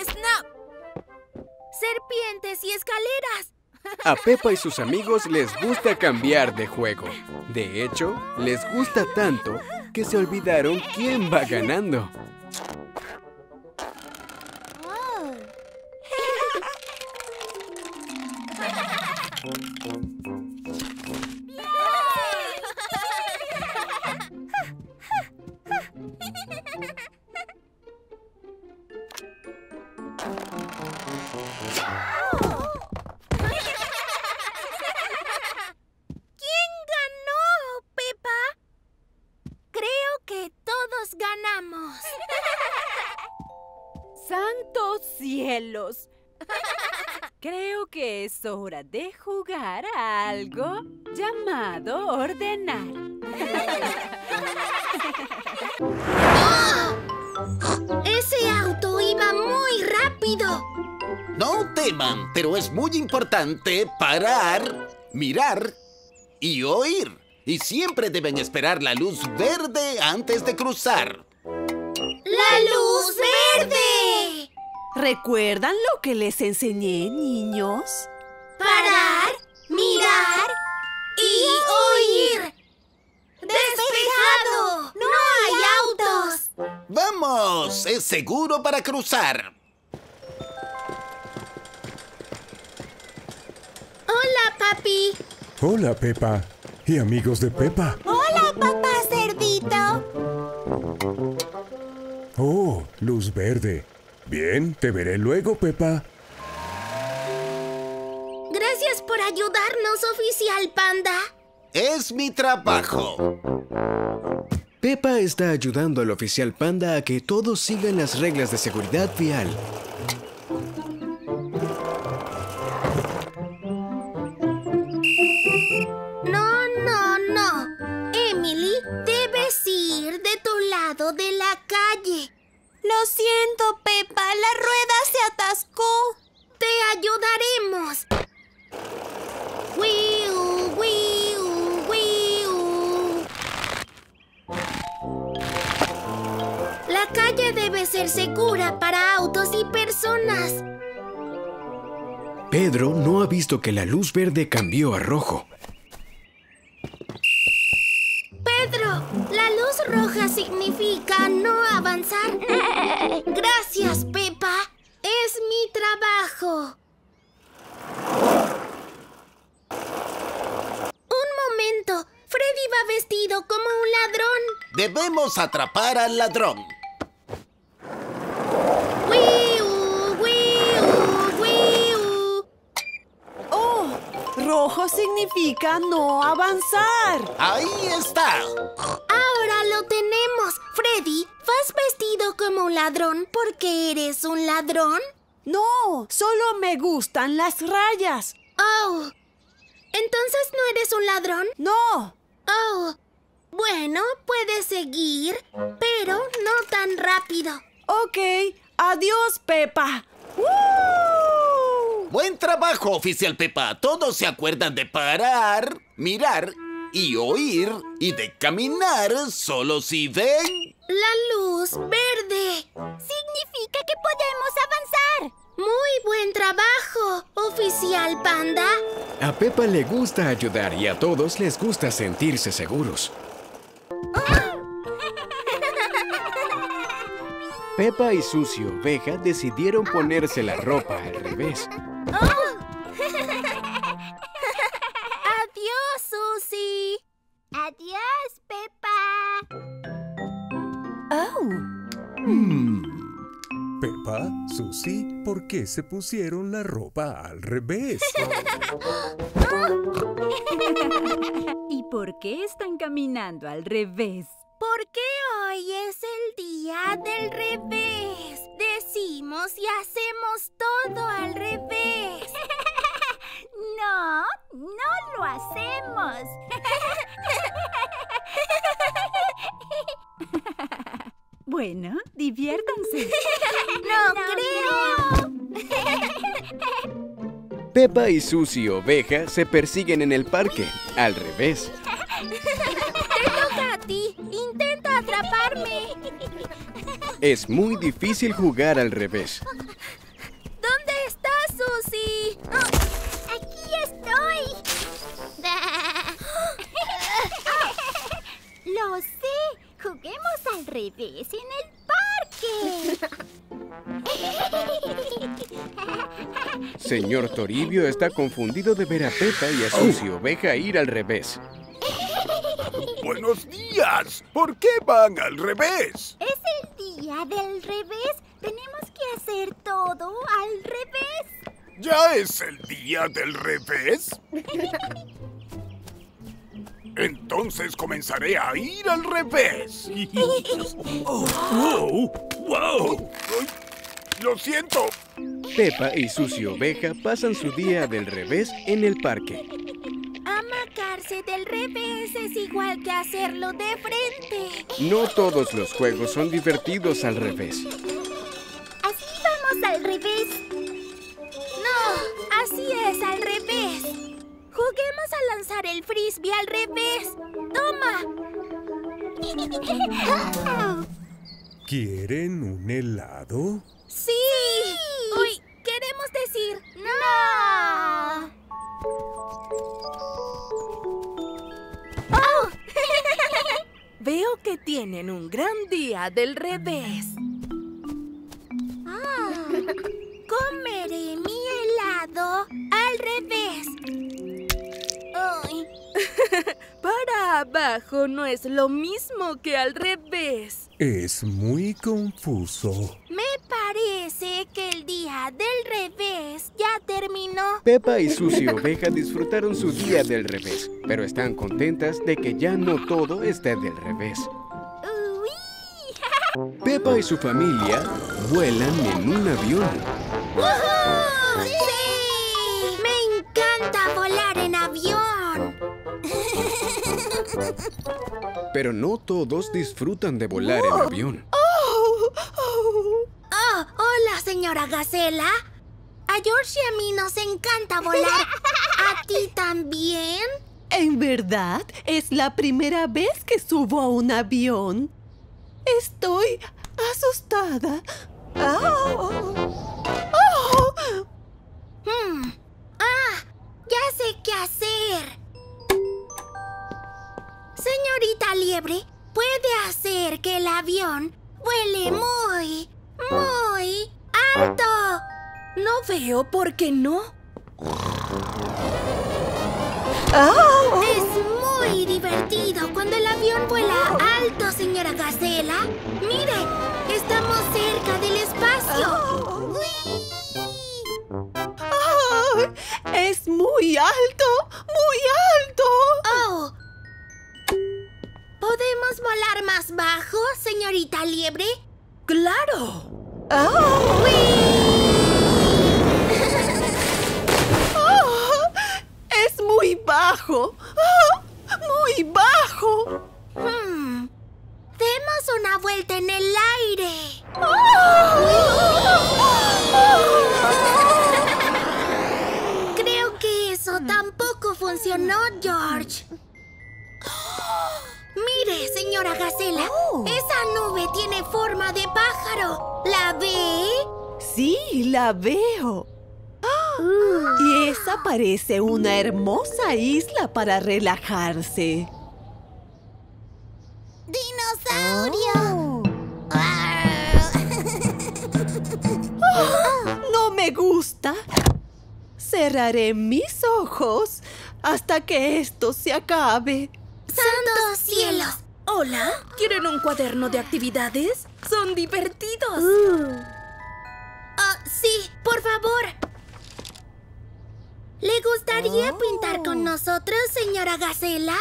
Snap. Serpientes y escaleras. A Pepa y sus amigos les gusta cambiar de juego. De hecho, les gusta tanto que se olvidaron quién va ganando. ¿Quién todos ganamos. ¡Santos cielos! Creo que es hora de jugar a algo llamado ordenar. Ese auto iba muy rápido. No teman, pero es muy importante parar, mirar y oír. Y siempre deben esperar la luz verde antes de cruzar. ¡La luz verde! ¿Recuerdan lo que les enseñé, niños? Parar, mirar y oír. ¡Despejado! ¡No hay autos! ¡Vamos! Es seguro para cruzar. Hola, papi. Hola, Pepa. Y amigos de Pepa. Hola, papá cerdito. Oh, luz verde. Bien, te veré luego, Pepa. Gracias por ayudarnos, oficial panda. Es mi trabajo. Pepa está ayudando al oficial Panda a que todos sigan las reglas de seguridad vial. Lado de la calle. Lo siento, Pepa. La rueda se atascó. Te ayudaremos. Wiu, wiu, wiu. La calle debe ser segura para autos y personas. Pedro no ha visto que la luz verde cambió a rojo. Pedro, la luz roja significa no avanzar. Gracias, Pepa. Es mi trabajo. Un momento. Freddy va vestido como un ladrón. Debemos atrapar al ladrón. Rojo significa no avanzar. Ahí está. Ahora lo tenemos. Freddy, ¿vas vestido como un ladrón porque eres un ladrón? No, solo me gustan las rayas. Oh. ¿Entonces no eres un ladrón? No. Oh. Bueno, puedes seguir, pero no tan rápido. Ok, adiós, Pepa. Buen trabajo, oficial Pepa. Todos se acuerdan de parar, mirar y oír y de caminar solo si ven. La luz verde. Significa que podemos avanzar. Muy buen trabajo, oficial panda. A Pepa le gusta ayudar y a todos les gusta sentirse seguros. Pepa y Susi Oveja decidieron ponerse la ropa al revés. Adiós, Susi. Adiós, Pepa. Oh. Pepa, Susi, ¿por qué se pusieron la ropa al revés? ¿Y por qué están caminando al revés? Porque hoy es el del revés. Decimos y hacemos todo al revés. No, no lo hacemos. Bueno, diviértanse. No, creo. Pepa y Susi Oveja se persiguen en el parque, al revés. Es muy difícil jugar al revés. ¿Dónde estás, Susi? Aquí estoy. Lo sé. revés en el parque. Señor Toribio está confundido de ver a Pepa y a Susi Oveja ir al revés. Buenos días. ¿Por qué van al revés? Día del revés. Tenemos que hacer todo al revés. ¿Ya es el día del revés? Entonces comenzaré a ir al revés. Oh, wow, wow. Ay, Lo siento. Pepa y Susi Oveja pasan su día del revés en el parque. Amacarse del revés es igual que hacerlo de frente. No todos los juegos son divertidos al revés. Así vamos al revés. No, así es al revés. Juguemos a lanzar el frisbee al revés. Toma. ¿Quieren un helado? Sí. Uy, queremos decir no. Veo que tienen un gran día del revés. Ah, comeré mi helado al revés. Ay, Para abajo no es lo mismo que al revés. Es muy confuso. me parece que el día del revés ya terminó. Pepa y Susi Oveja disfrutaron su día del revés, pero están contentas de que ya no todo está del revés. Pepa y su familia vuelan en un avión. ¡Woohoo! ¡Sí! Me encanta volar en avión. Pero no todos disfrutan de volar en avión. Oh, hola, señora Gacela. A George y a mí nos encanta volar. ¿A ti también? En verdad, es la primera vez que subo a un avión. Estoy asustada. ¡Au! ¡Oh! Hmm. Ah, ya sé qué hacer. Señorita Liebre, puede hacer que el avión vuele muy, muy alto. No veo por qué no. Es muy divertido cuando el avión vuela alto, señora Gacela. Mire, estamos cerca del espacio. ¡Es muy alto! ¡Muy alto! Oh. ¿Podemos volar más bajo, señorita Liebre? ¡Claro! ¡Ah! ¿La ve? Sí, la veo. ¡Ah! Y esa parece una hermosa isla para relajarse. ¡Dinosaurio! ¡Ah! No me gusta. Cerraré mis ojos hasta que esto se acabe. ¡Santos cielos! Hola, ¿quieren un cuaderno de actividades? Son divertidos. Ah, sí, por favor. ¿Le gustaría pintar con nosotros, señora Gacela?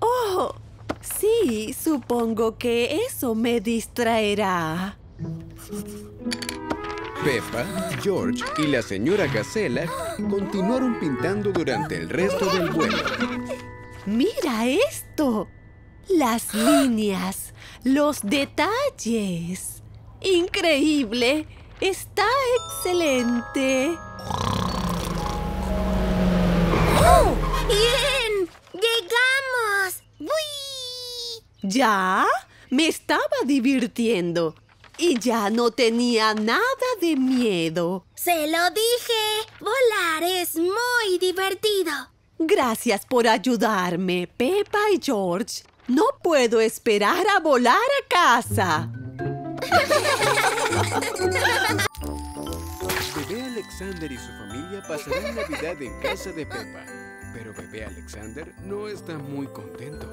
Oh, sí, supongo que eso me distraerá. Peppa, George y la señora Gacela continuaron pintando durante el resto del vuelo. Mira esto. Las líneas, los detalles. Increíble. Está excelente. ¡Oh! ¡Bien! ¡Llegamos! ¡Uy! ¿Ya? Me estaba divirtiendo. Y ya no tenía nada de miedo. Se lo dije. Volar es muy divertido. Gracias por ayudarme, Peppa y George. No puedo esperar a volar a casa. Bebé Alexander y su familia pasarán Navidad en casa de Peppa. Pero bebé Alexander no está muy contento.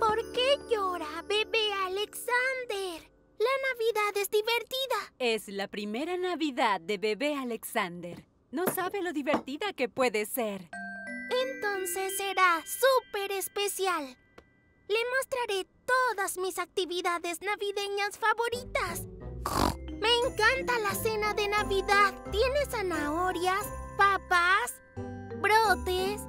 ¿Por qué llora, bebé Alexander? La Navidad es divertida. Es la primera Navidad de bebé Alexander. No sabe lo divertida que puede ser. Entonces será súper especial. Le mostraré todas mis actividades navideñas favoritas. Me encanta la cena de Navidad. Tiene zanahorias, papas, brotes.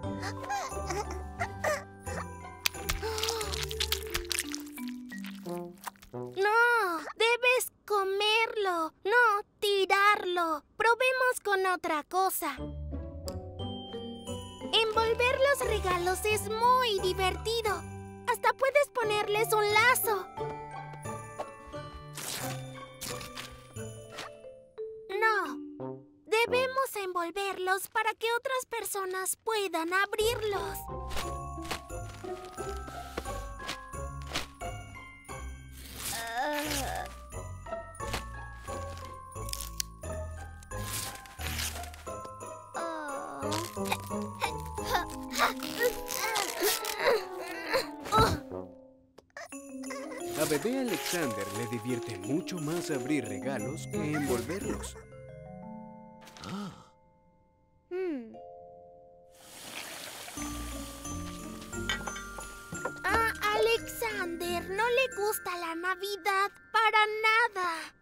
No, debes comerlo, no tirarlo. Probemos con otra cosa. Envolver los regalos es muy divertido. Hasta puedes ponerles un lazo. No. Debemos envolverlos para que otras personas puedan abrirlos. Ah. A bebé Alexander le divierte mucho más abrir regalos que envolverlos. A Alexander no le gusta la Navidad para nada.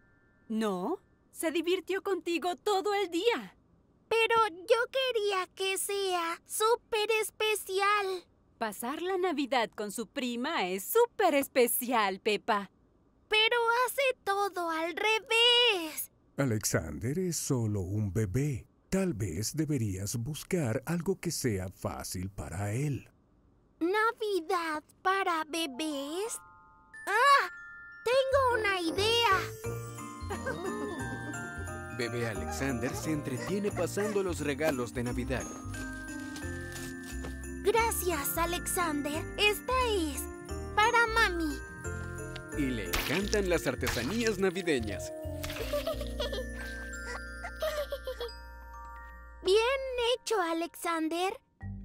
¿No? Se divirtió contigo todo el día. Pero yo quería que sea súper especial. Pasar la Navidad con su prima es súper especial, Pepa. Pero hace todo al revés. Alexander es solo un bebé. Tal vez deberías buscar algo que sea fácil para él. ¿Navidad para bebés? ¡Ah! Tengo una idea. Bebé Alexander se entretiene pasando los regalos de Navidad. Gracias, Alexander. Esta es para mami. Y le encantan las artesanías navideñas. Bien hecho, Alexander.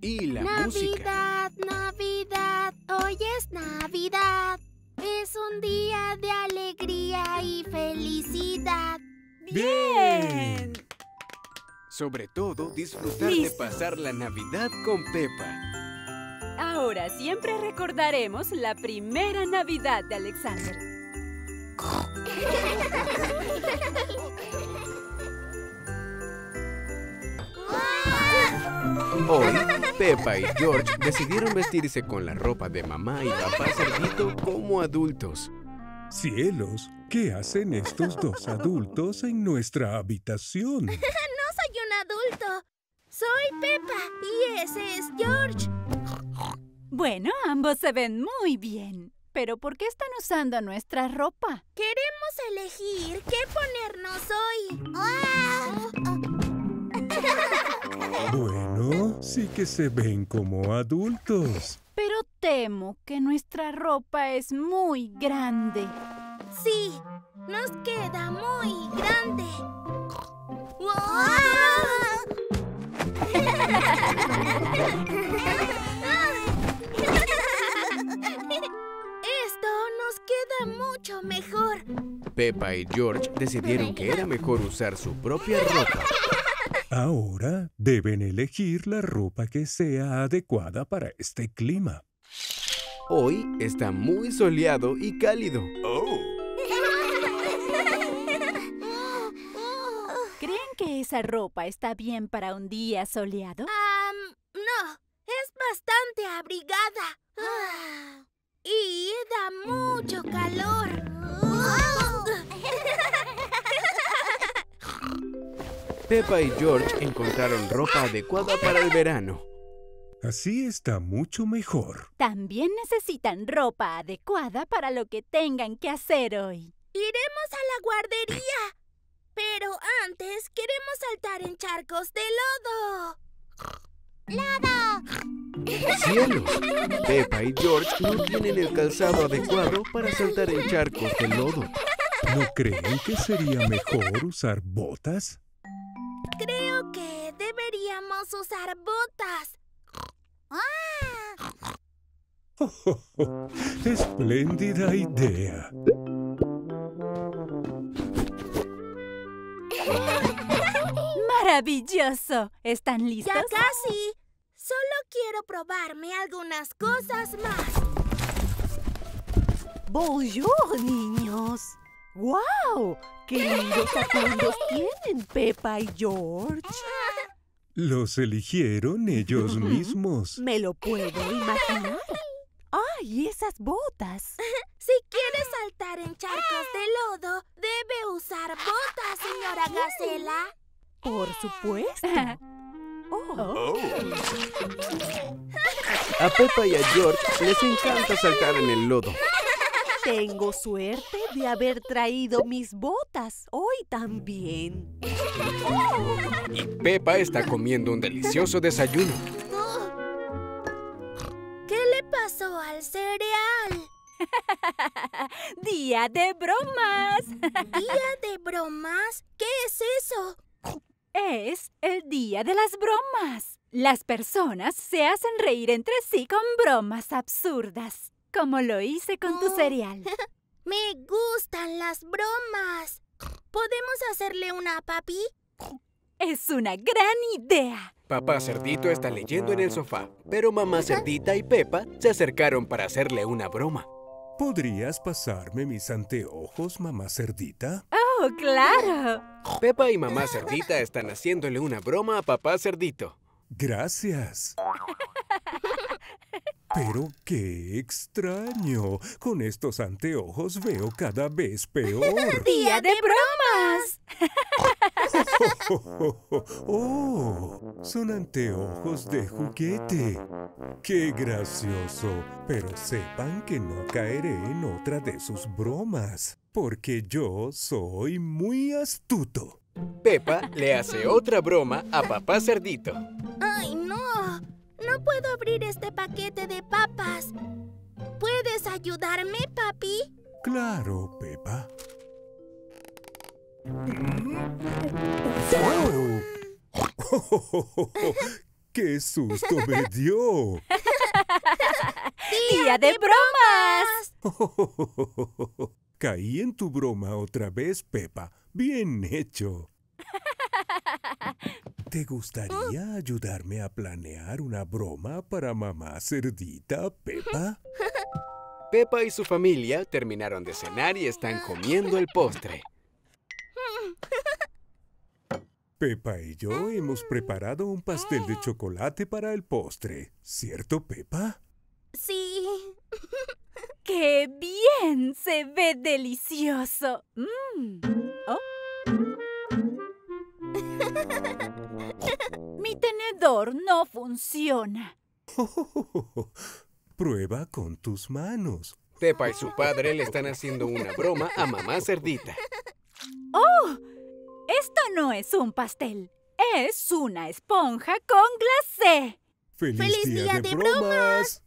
Y la música. Navidad, Navidad, hoy es Navidad. Es un día de alegría y felicidad. ¡Bien! Sobre todo, disfrutar de pasar la Navidad con Peppa. Ahora siempre recordaremos la primera Navidad de Alexander. Hoy, Peppa y George decidieron vestirse con la ropa de mamá y papá cerdito como adultos. Cielos, ¿qué hacen estos dos adultos en nuestra habitación? no soy un adulto. Soy Peppa y ese es George. Bueno, ambos se ven muy bien. Pero ¿por qué están usando nuestra ropa? Queremos elegir qué ponernos hoy. Bueno, sí que se ven como adultos. Pero temo que nuestra ropa es muy grande. Sí, nos queda muy grande. Esto nos queda mucho mejor. Peppa y George decidieron que era mejor usar su propia ropa. Ahora deben elegir la ropa que sea adecuada para este clima. Hoy está muy soleado y cálido. ¿Creen que esa ropa está bien para un día soleado? No, es bastante abrigada. Ah, y da mucho calor. Peppa y George encontraron ropa adecuada para el verano. Así está mucho mejor. También necesitan ropa adecuada para lo que tengan que hacer hoy. Iremos a la guardería. Pero antes queremos saltar en charcos de lodo. ¡Lodo! ¡Cielos! Peppa y George no tienen el calzado adecuado para saltar en charcos de lodo. ¿No creen que sería mejor usar botas? Creo que deberíamos usar botas. Espléndida idea. ¡Maravilloso! ¿Están listos? Ya casi. Solo quiero probarme algunas cosas más. Bonjour, niños. ¡Wow! ¡Qué lindos atuendos tienen Peppa y George! Los eligieron ellos mismos. Me lo puedo imaginar. ¡Ay, esas botas! Si quiere saltar en charcos de lodo, debe usar botas, señora Gacela. Por supuesto. Oh. A Peppa y a George les encanta saltar en el lodo. Tengo suerte de haber traído mis botas hoy también. Y Peppa está comiendo un delicioso desayuno. ¿Qué le pasó al cereal? ¡Día de bromas! ¿Día de bromas? ¿Qué es eso? Es el día de las bromas. Las personas se hacen reír entre sí con bromas absurdas, como lo hice con tu cereal. Me gustan las bromas. ¿Podemos hacerle una a papi? Es una gran idea. Papá Cerdito está leyendo en el sofá, pero mamá Cerdita y Peppa se acercaron para hacerle una broma. ¿Podrías pasarme mis anteojos, mamá Cerdita? ¡Oh, claro! Peppa y mamá Cerdita están haciéndole una broma a papá Cerdito. Gracias. Pero qué extraño. Con estos anteojos veo cada vez peor. ¡Día de bromas! ¡Oh! Son anteojos de juguete. ¡Qué gracioso! Pero sepan que no caeré en otra de sus bromas, porque yo soy muy astuto. Peppa le hace otra broma a papá Cerdito. ¡Ay, no! No puedo abrir este paquete de papas. ¿Puedes ayudarme, papi? Claro, Peppa. ¡Oh! ¡Qué susto me dio! ¡Día de bromas! Caí en tu broma otra vez, Peppa. Bien hecho. ¿Te gustaría ayudarme a planear una broma para mamá cerdita, Peppa? Peppa y su familia terminaron de cenar y están comiendo el postre. Peppa y yo hemos preparado un pastel de chocolate para el postre, ¿cierto, Peppa? Sí. ¡Qué bien! Se ve delicioso. Mm. Mi tenedor no funciona. Prueba con tus manos. Peppa y su padre le están haciendo una broma a mamá cerdita. ¡Oh! Esto no es un pastel. Es una esponja con glacé. ¡Feliz, ¡Feliz día, día de, de bromas!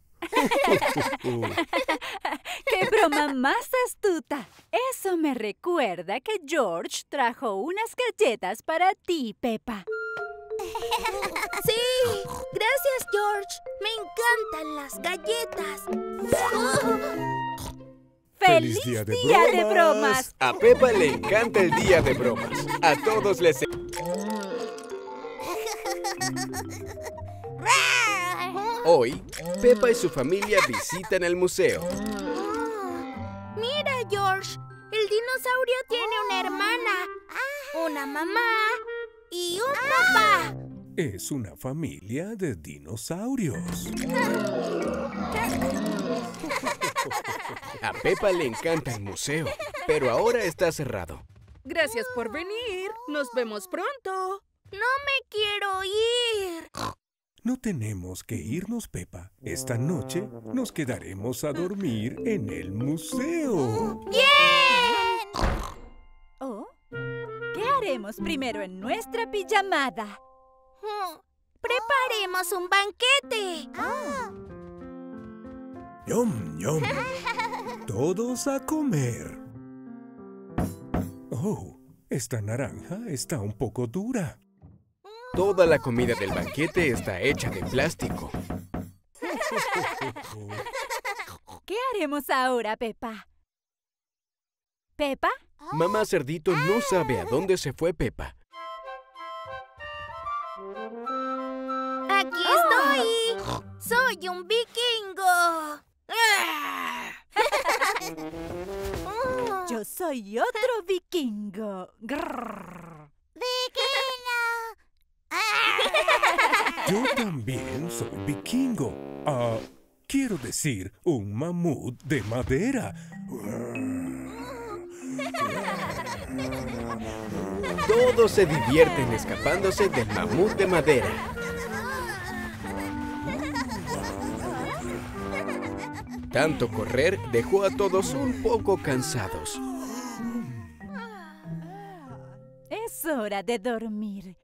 ¡Qué broma más astuta! Eso me recuerda que George trajo unas galletas para ti, Peppa. Sí. Gracias, George. Me encantan las galletas. ¡Feliz, día de día de bromas! bromas! A Peppa le encanta el día de bromas. A todos les... Hoy, Peppa y su familia visitan el museo. Mira, George. El dinosaurio tiene una hermana, una mamá y un papá. Es una familia de dinosaurios. A Peppa le encanta el museo, pero ahora está cerrado. Gracias por venir. Nos vemos pronto. No me quiero ir. No tenemos que irnos, Peppa. Esta noche nos quedaremos a dormir en el museo. ¡Bien! Oh, ¿Qué haremos primero en nuestra pijamada? Oh, Preparemos un banquete. ¡Yum, yum! Todos a comer. Oh, esta naranja está un poco dura. Toda la comida del banquete está hecha de plástico. ¿Qué haremos ahora, Pepa? ¿Pepa? Mamá Cerdito no sabe a dónde se fue Pepa. Aquí estoy. Soy un vikingo. Yo soy otro vikingo. Grrr. Yo también soy vikingo. Ah, quiero decir, un mamut de madera. Todos se divierten escapándose del mamut de madera. Tanto correr dejó a todos un poco cansados. Es hora de dormir.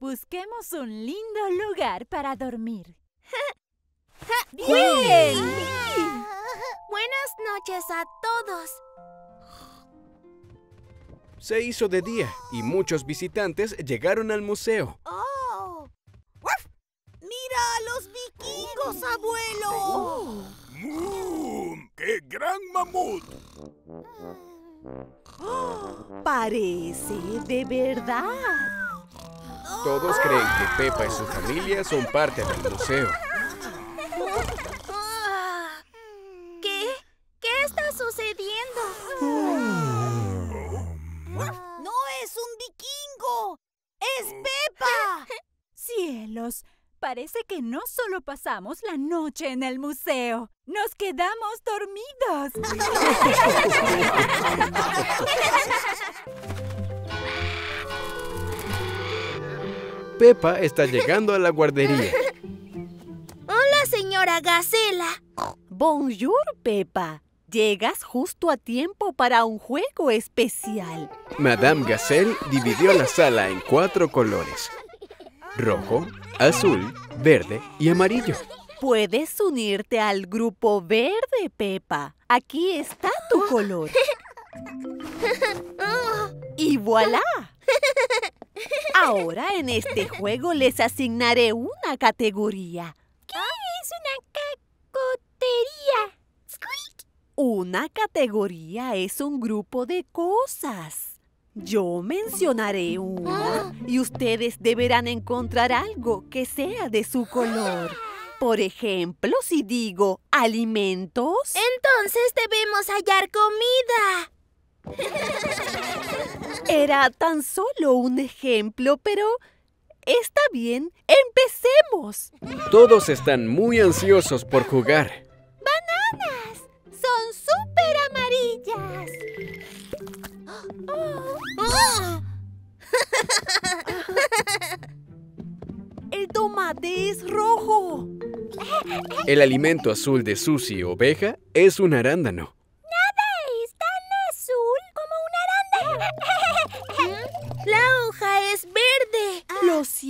Busquemos un lindo lugar para dormir. ¡Bien! Buenas noches a todos. Se hizo de día y muchos visitantes llegaron al museo. ¡Oh! ¡Mira a los vikingos, abuelo! ¡Mmm! ¡Qué gran mamut! Parece de verdad. Todos creen que Pepa y su familia son parte del museo. ¿Qué? ¿Qué está sucediendo? ¡No es un vikingo! ¡Es Pepa! Cielos, parece que no solo pasamos la noche en el museo, nos quedamos dormidos. Pepa está llegando a la guardería. Hola, señora Gacela. Bonjour, Pepa. Llegas justo a tiempo para un juego especial. Madame Gazelle dividió la sala en cuatro colores. Rojo, azul, verde y amarillo. Puedes unirte al grupo verde, Pepa. Aquí está tu color. Y voilà. Ahora en este juego les asignaré una categoría. ¿Qué es una cacotería? Una categoría es un grupo de cosas. Yo mencionaré una y ustedes deberán encontrar algo que sea de su color. Por ejemplo, si digo alimentos. Entonces debemos hallar comida. Era tan solo un ejemplo, pero está bien. Empecemos. Todos están muy ansiosos por jugar. ¡Bananas! Son súper amarillas. El tomate es rojo. El alimento azul de Susie Oveja es un arándano.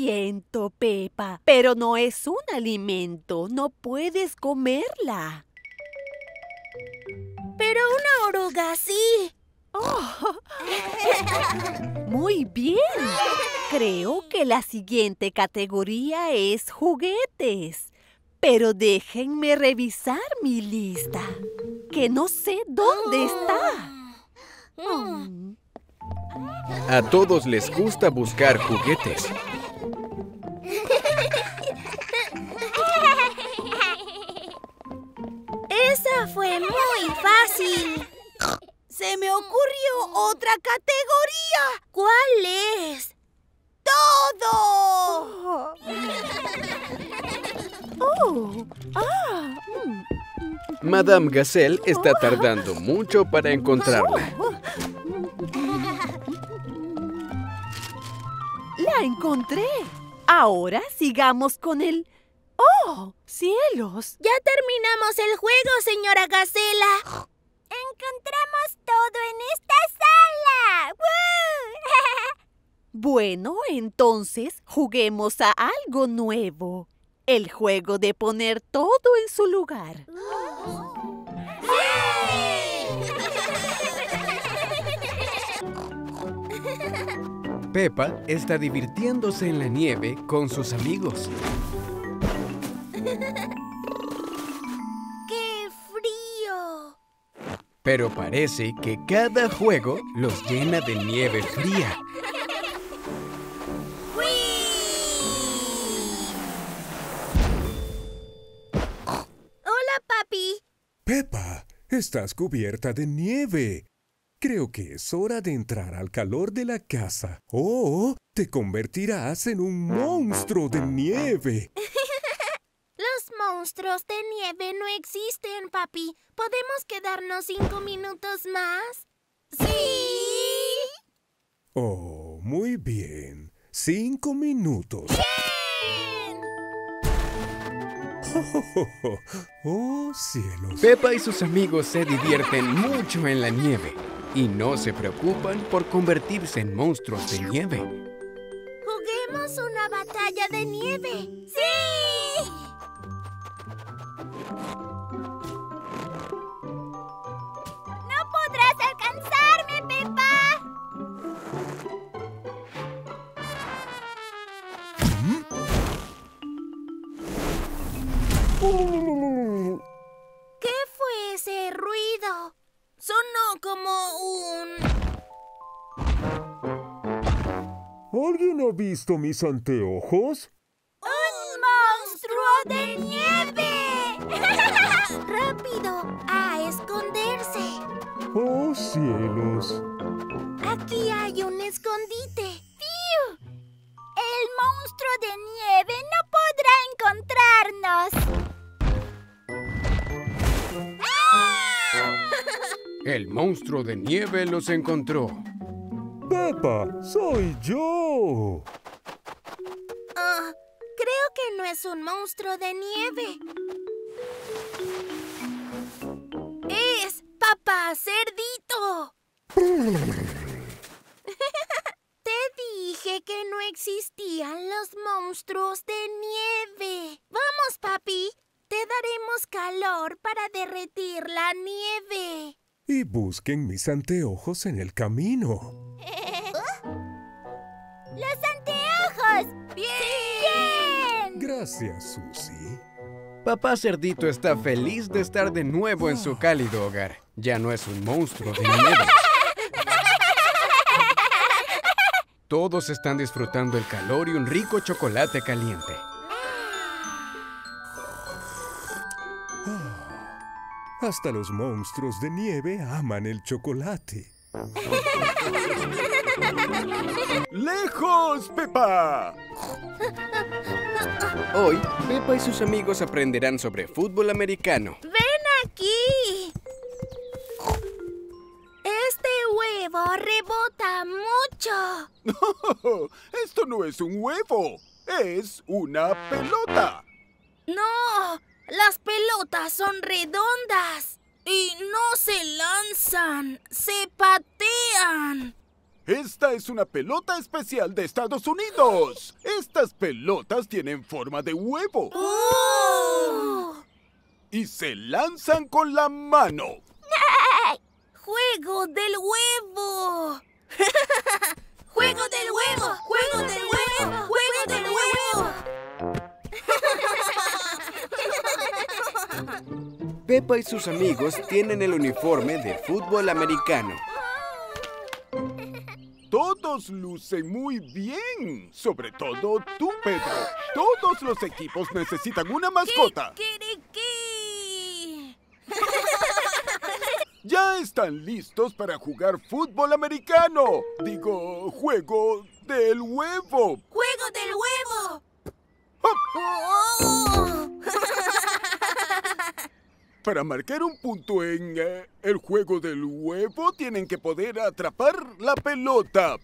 Siento, Pepa, pero no es un alimento. No puedes comerla. Pero una oruga sí. Muy bien. Creo que la siguiente categoría es juguetes. Pero déjenme revisar mi lista. Que no sé dónde está. A todos les gusta buscar juguetes. Esa fue muy fácil. Se me ocurrió otra categoría. ¿Cuál es? ¡Todo! Oh, ah, mm. Madame Gazelle está tardando mucho para encontrarla. La encontré. Ahora sigamos con el... ¡Oh, cielos! Ya terminamos el juego, señora Gacela. Encontramos todo en esta sala. ¡Woo! Bueno, entonces juguemos a algo nuevo. El juego de poner todo en su lugar. Peppa está divirtiéndose en la nieve con sus amigos. ¡Qué frío! Pero parece que cada juego los llena de nieve fría. Hola, papi. Peppa, estás cubierta de nieve. Creo que es hora de entrar al calor de la casa. O te convertirás en un monstruo de nieve. Los monstruos de nieve no existen, papi. ¿Podemos quedarnos cinco minutos más? ¡Sí! Oh, muy bien. Cinco minutos. Oh, oh, cielos. Peppa y sus amigos se divierten mucho en la nieve y no se preocupan por convertirse en monstruos de nieve. ¡Juguemos una batalla de nieve! ¡Sí! ¡No podrás alcanzarme, Pepa! ¿Qué fue ese ruido? Sonó como un... ¿Alguien ha visto mis anteojos? ¡Un monstruo de nieve! ¡Rápido! ¡A esconderse! Oh, cielos. Aquí hay un escondite. ¡Fiu! El monstruo de nieve no podrá encontrarnos. El monstruo de nieve los encontró. Peppa, soy yo. Ah, creo que no es un monstruo de nieve. Es papá cerdito. Te dije que no existían los monstruos de nieve. Vamos, papi. Te daremos calor para derretir la nieve. Y busquen mis anteojos en el camino. ¡Los anteojos! ¡Bien! Gracias, Susie. Papá Cerdito está feliz de estar de nuevo en su cálido hogar. Ya no es un monstruo de nieve. Todos están disfrutando el calor y un rico chocolate caliente. Hasta los monstruos de nieve aman el chocolate. ¡Lejos, Peppa! Hoy, Peppa y sus amigos aprenderán sobre fútbol americano. ¡Ven aquí! Este huevo rebota mucho. Esto no es un huevo, es una pelota. No, las pelotas son redondas y no se lanzan, se patean. Esta es una pelota especial de Estados Unidos. Estas pelotas tienen forma de huevo. ¡Oh! Y se lanzan con la mano. ¡Juego del huevo! ¡Juego del huevo! ¡Juego del huevo! ¡Juego del huevo! Peppa y sus amigos tienen el uniforme de fútbol americano. Todos lucen muy bien. Sobre todo tú, Pedro. Todos los equipos necesitan una mascota. Ya están listos para jugar fútbol americano. Digo, juego del huevo. ¡Juego del huevo! ¡Hop! ¡Oh! Para marcar un punto en eh, el juego del huevo, tienen que poder atrapar la pelota.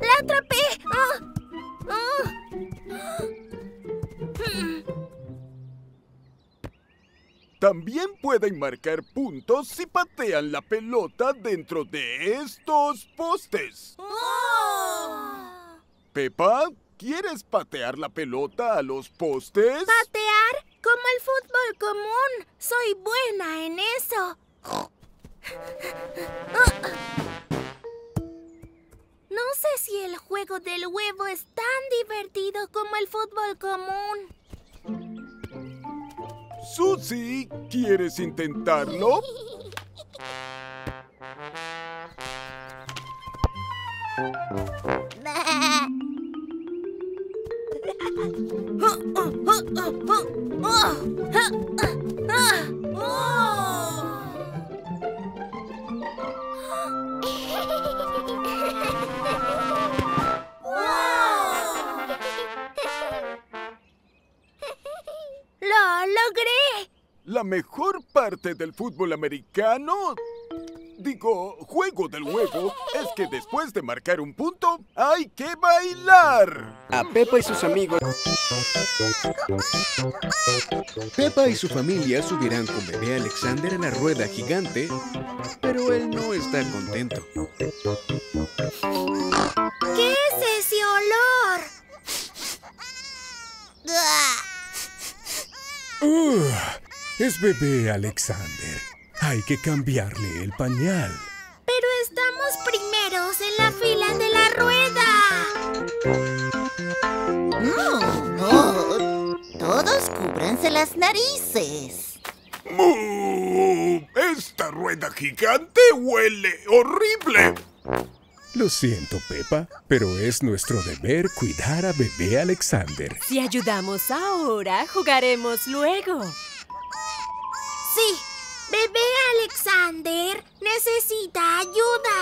¡La atrapé! ¡Ah! ¡Ah! También pueden marcar puntos si patean la pelota dentro de estos postes. Pepa, ¿quieres patear la pelota a los postes? ¿Patear? Como el fútbol común. Soy buena en eso. No sé si el juego del huevo es tan divertido como el fútbol común. Susie, ¿quieres intentarlo? ¡Lo logré! La mejor parte del fútbol americano, digo, juego del huevo, es que después de marcar un punto, hay que bailar. A Pepa y sus amigos. Pepa y su familia subirán con bebé Alexander a la rueda gigante, pero él no está contento. ¿Qué es ese olor? Uh, es bebé Alexander. Hay que cambiarle el pañal. Pero estamos primeros en la fila de la rueda. Mm, oh, todos cúbranse las narices. ¡Mu! Esta rueda gigante huele horrible. Lo siento, Pepa, pero es nuestro deber cuidar a bebé Alexander. Si ayudamos ahora, jugaremos luego. Sí, bebé Alexander necesita ayuda.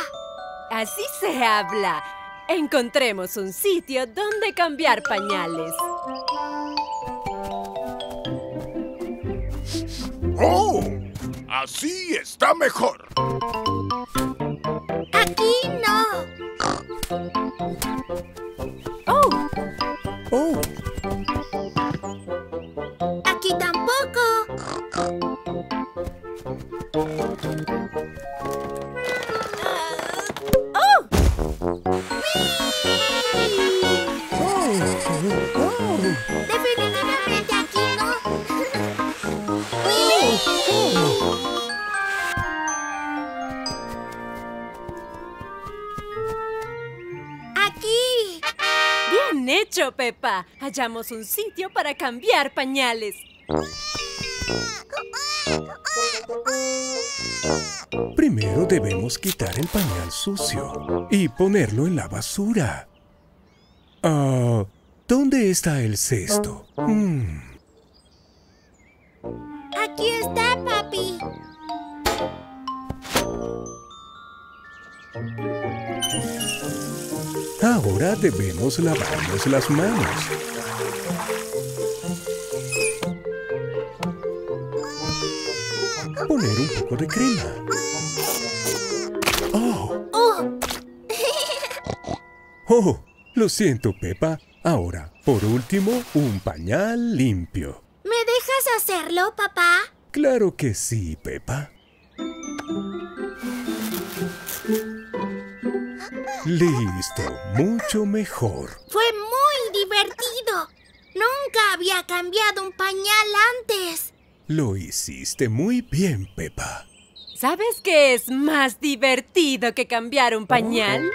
Así se habla. Encontremos un sitio donde cambiar pañales. ¡Oh! Así está mejor. Aquí no. ¡Oh! ¡Oh! Bien hecho, Pepa. Hallamos un sitio para cambiar pañales. Primero debemos quitar el pañal sucio y ponerlo en la basura. Ah, ¿dónde está el cesto? Mm, Aquí está, papi. ahora debemos lavarnos las manos. Poner un poco de crema. Oh, Oh, oh, lo siento, Pepa. Ahora, por último, un pañal limpio. ¿me dejas hacerlo, papá? Claro que sí, Pepa. Listo, mucho mejor. Fue muy divertido. Nunca había cambiado un pañal antes. Lo hiciste muy bien, Pepa. ¿Sabes qué es más divertido que cambiar un pañal?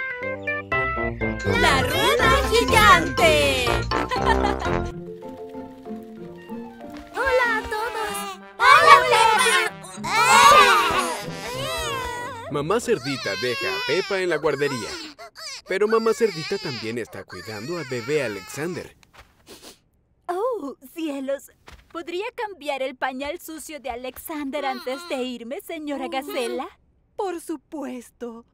¡La rueda gigante! Hola a todos. ¡Hola, Mamá Cerdita deja a Pepa en la guardería. Pero Mamá Cerdita también está cuidando a bebé Alexander. Oh, cielos. ¿Podría cambiar el pañal sucio de Alexander antes de irme, señora Gacela? Por supuesto.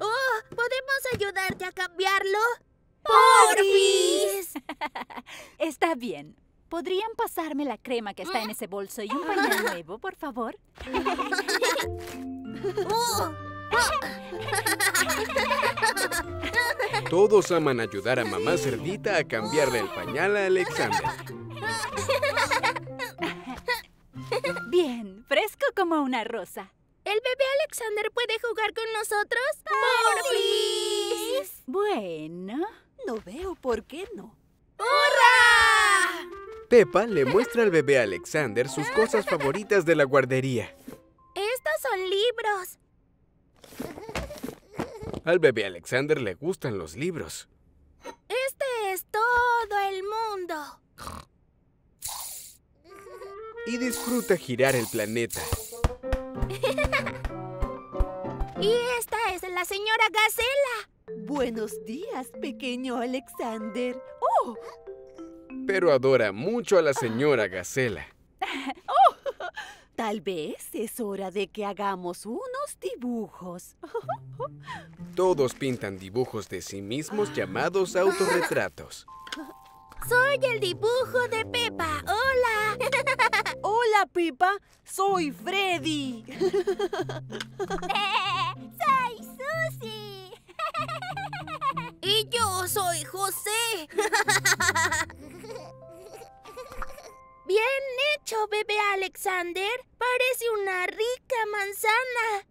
Oh, ¿podemos ayudarte a cambiarlo? ¡Porfis! Está bien. ¿Podrían pasarme la crema que está en ese bolso y un pañal nuevo, por favor? Oh. Todos aman ayudar a Mamá Cerdita a cambiarle el pañal a Alexander. Como una rosa. ¿El bebé Alexander puede jugar con nosotros? ¡Porfis! Bueno. No veo por qué no. ¡Hurra! Peppa le muestra al bebé Alexander sus cosas favoritas de la guardería. Estos son libros. Al bebé Alexander le gustan los libros. Este es todo el mundo. Y disfruta girar el planeta. y esta es la señora Gacela. Buenos días, pequeño Alexander. ¡Oh! Pero adora mucho a la señora Gacela. ¡Oh! Tal vez es hora de que hagamos unos dibujos. Todos pintan dibujos de sí mismos llamados autorretratos. Soy el dibujo de Pepa. ¡Hola! ¡Hola, Pepa! ¡Soy Freddy! ¡Soy Susie! y yo soy José. Bien hecho, bebé Alexander. Parece una rica manzana.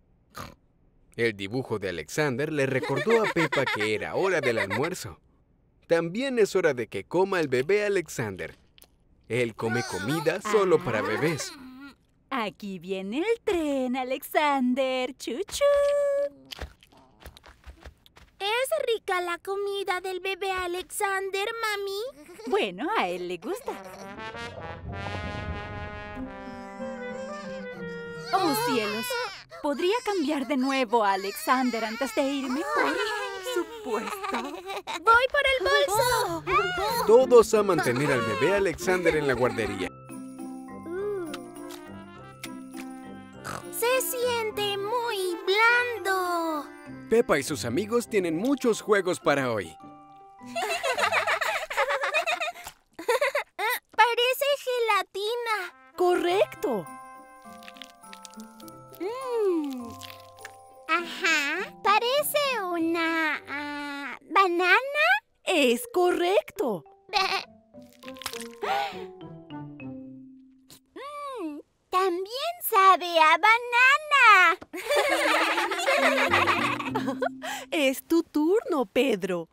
El dibujo de Alexander le recordó a Pepa que era hora del almuerzo. También es hora de que coma el bebé Alexander. Él come comida solo para bebés. Aquí viene el tren, Alexander. ¡Chuchu! ¿Es rica la comida del bebé Alexander, mami? Bueno, a él le gusta. ¡Oh, cielos! ¿Podría cambiar de nuevo a Alexander antes de irme? Por supuesto. ¡Voy por el bolso! Todos a mantener al bebé Alexander en la guardería. Se siente muy blando. Pepa y sus amigos tienen muchos juegos para hoy. Parece gelatina. Correcto. Mm. Ajá. Parece una... ah, ¿Banana? Es correcto. Mm, También sabe a banana. Es tu turno, Pedro.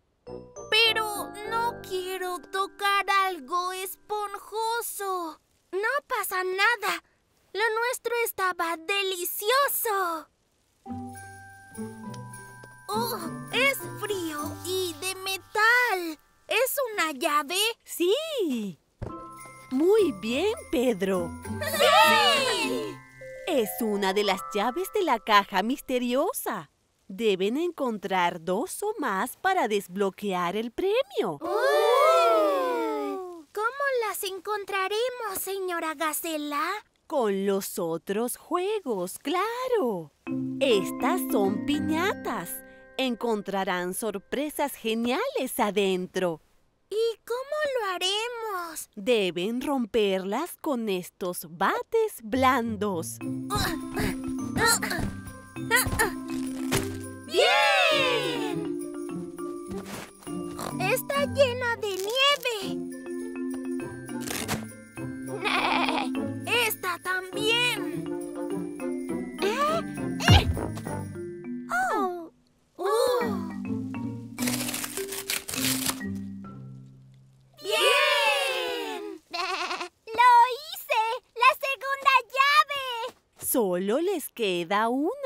Pero no quiero tocar algo esponjoso. No pasa nada. Lo nuestro estaba delicioso. Oh, es frío y de metal. ¿Es una llave? Sí. Muy bien, Pedro. ¡Sí! Es una de las llaves de la caja misteriosa. Deben encontrar dos o más para desbloquear el premio. ¿Cómo las encontraremos, señora Gacela? Con los otros juegos, claro. Estas son piñatas. Encontrarán sorpresas geniales adentro. ¿Y cómo lo haremos? Deben romperlas con estos bates blandos. ¡Bien! Está llena de queda una.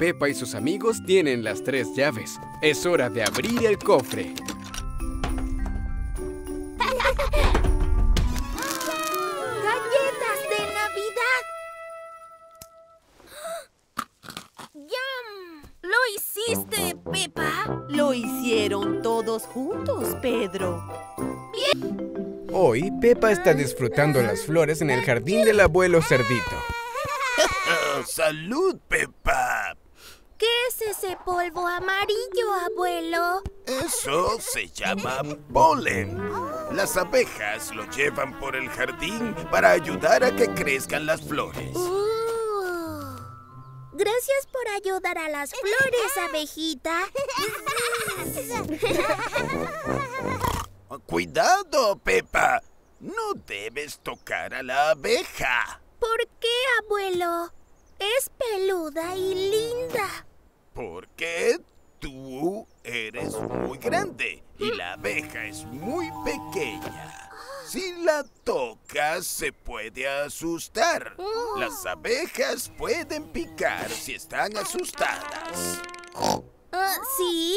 Pepa y sus amigos tienen las tres llaves. Es hora de abrir el cofre. ¡Galletas de Navidad! ¡Yum! ¿Lo hiciste, Pepa? Lo hicieron todos juntos, Pedro. ¡Bien! Hoy, Pepa está disfrutando las flores en el jardín del abuelo cerdito. ¡Salud, Pepa! ¿Qué es ese polvo amarillo, abuelo? Eso se llama polen. Las abejas lo llevan por el jardín para ayudar a que crezcan las flores. Uh, gracias por ayudar a las flores, abejita. Cuidado, Pepa. No debes tocar a la abeja. ¿Por qué, abuelo? Es peluda y linda. Porque tú eres muy grande y la abeja es muy pequeña. Si la tocas se puede asustar. Las abejas pueden picar si están asustadas. Ah, ¿Sí?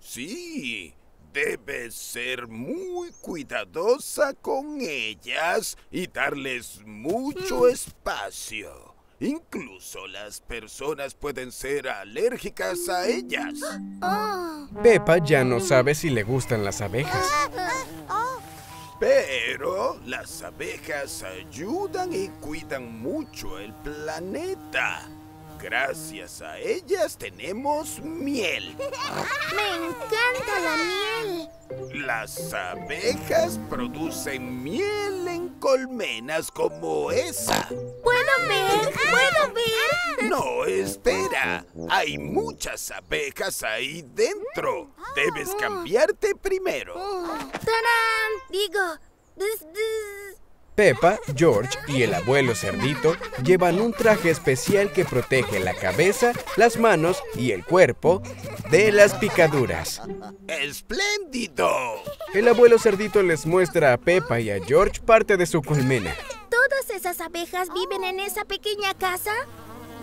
Sí, debes ser muy cuidadosa con ellas y darles mucho espacio. Incluso las personas pueden ser alérgicas a ellas. Pepa ya no sabe si le gustan las abejas. Pero las abejas ayudan y cuidan mucho el planeta. Gracias a ellas tenemos miel. Me encanta la miel. Las abejas producen miel en colmenas como esa. ¿Puedo ver? ¿Puedo ver? No, espera. Hay muchas abejas ahí dentro. Debes cambiarte primero. ¡Tarán! Digo... Pepa, George y el abuelo cerdito llevan un traje especial que protege la cabeza, las manos y el cuerpo de las picaduras. ¡Espléndido! El abuelo cerdito les muestra a Pepa y a George parte de su colmena. ¿Todas esas abejas viven en esa pequeña casa?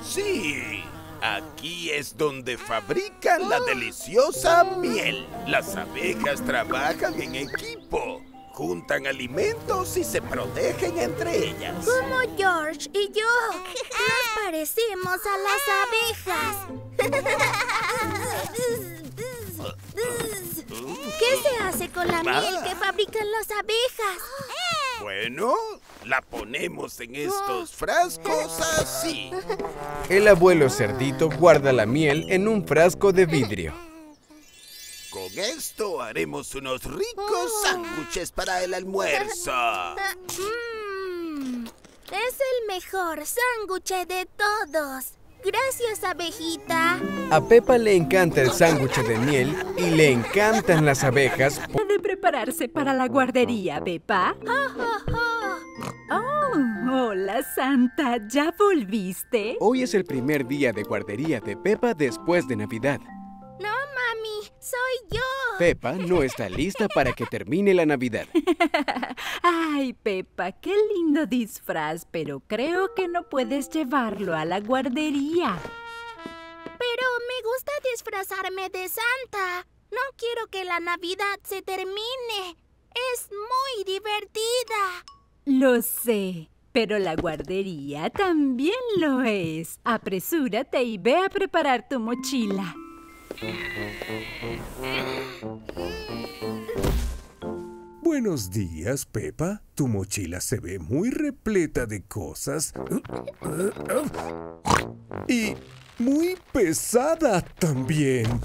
Sí. Aquí es donde fabrican la deliciosa miel. Las abejas trabajan en equipo. Juntan alimentos y se protegen entre ellas. Como George y yo. Nos parecemos a las abejas. ¿Qué se hace con la miel que fabrican las abejas? Bueno, la ponemos en estos frascos así. El abuelo cerdito guarda la miel en un frasco de vidrio. Con esto haremos unos ricos sándwiches para el almuerzo. Mm, es el mejor sándwich de todos. Gracias, abejita. A Pepa le encanta el sándwich de miel y le encantan las abejas. ¿Puede prepararse para la guardería, Pepa? Oh, hola, Santa. ¿Ya volviste? Hoy es el primer día de guardería de Pepa después de Navidad. No, mami, soy yo. Pepa no está lista para que termine la Navidad. Ay, Pepa, qué lindo disfraz, pero creo que no puedes llevarlo a la guardería. Pero me gusta disfrazarme de Santa. No quiero que la Navidad se termine. Es muy divertida. Lo sé, pero la guardería también lo es. Apresúrate y ve a preparar tu mochila. Buenos días, Pepa. Tu mochila se ve muy repleta de cosas. Y muy pesada también.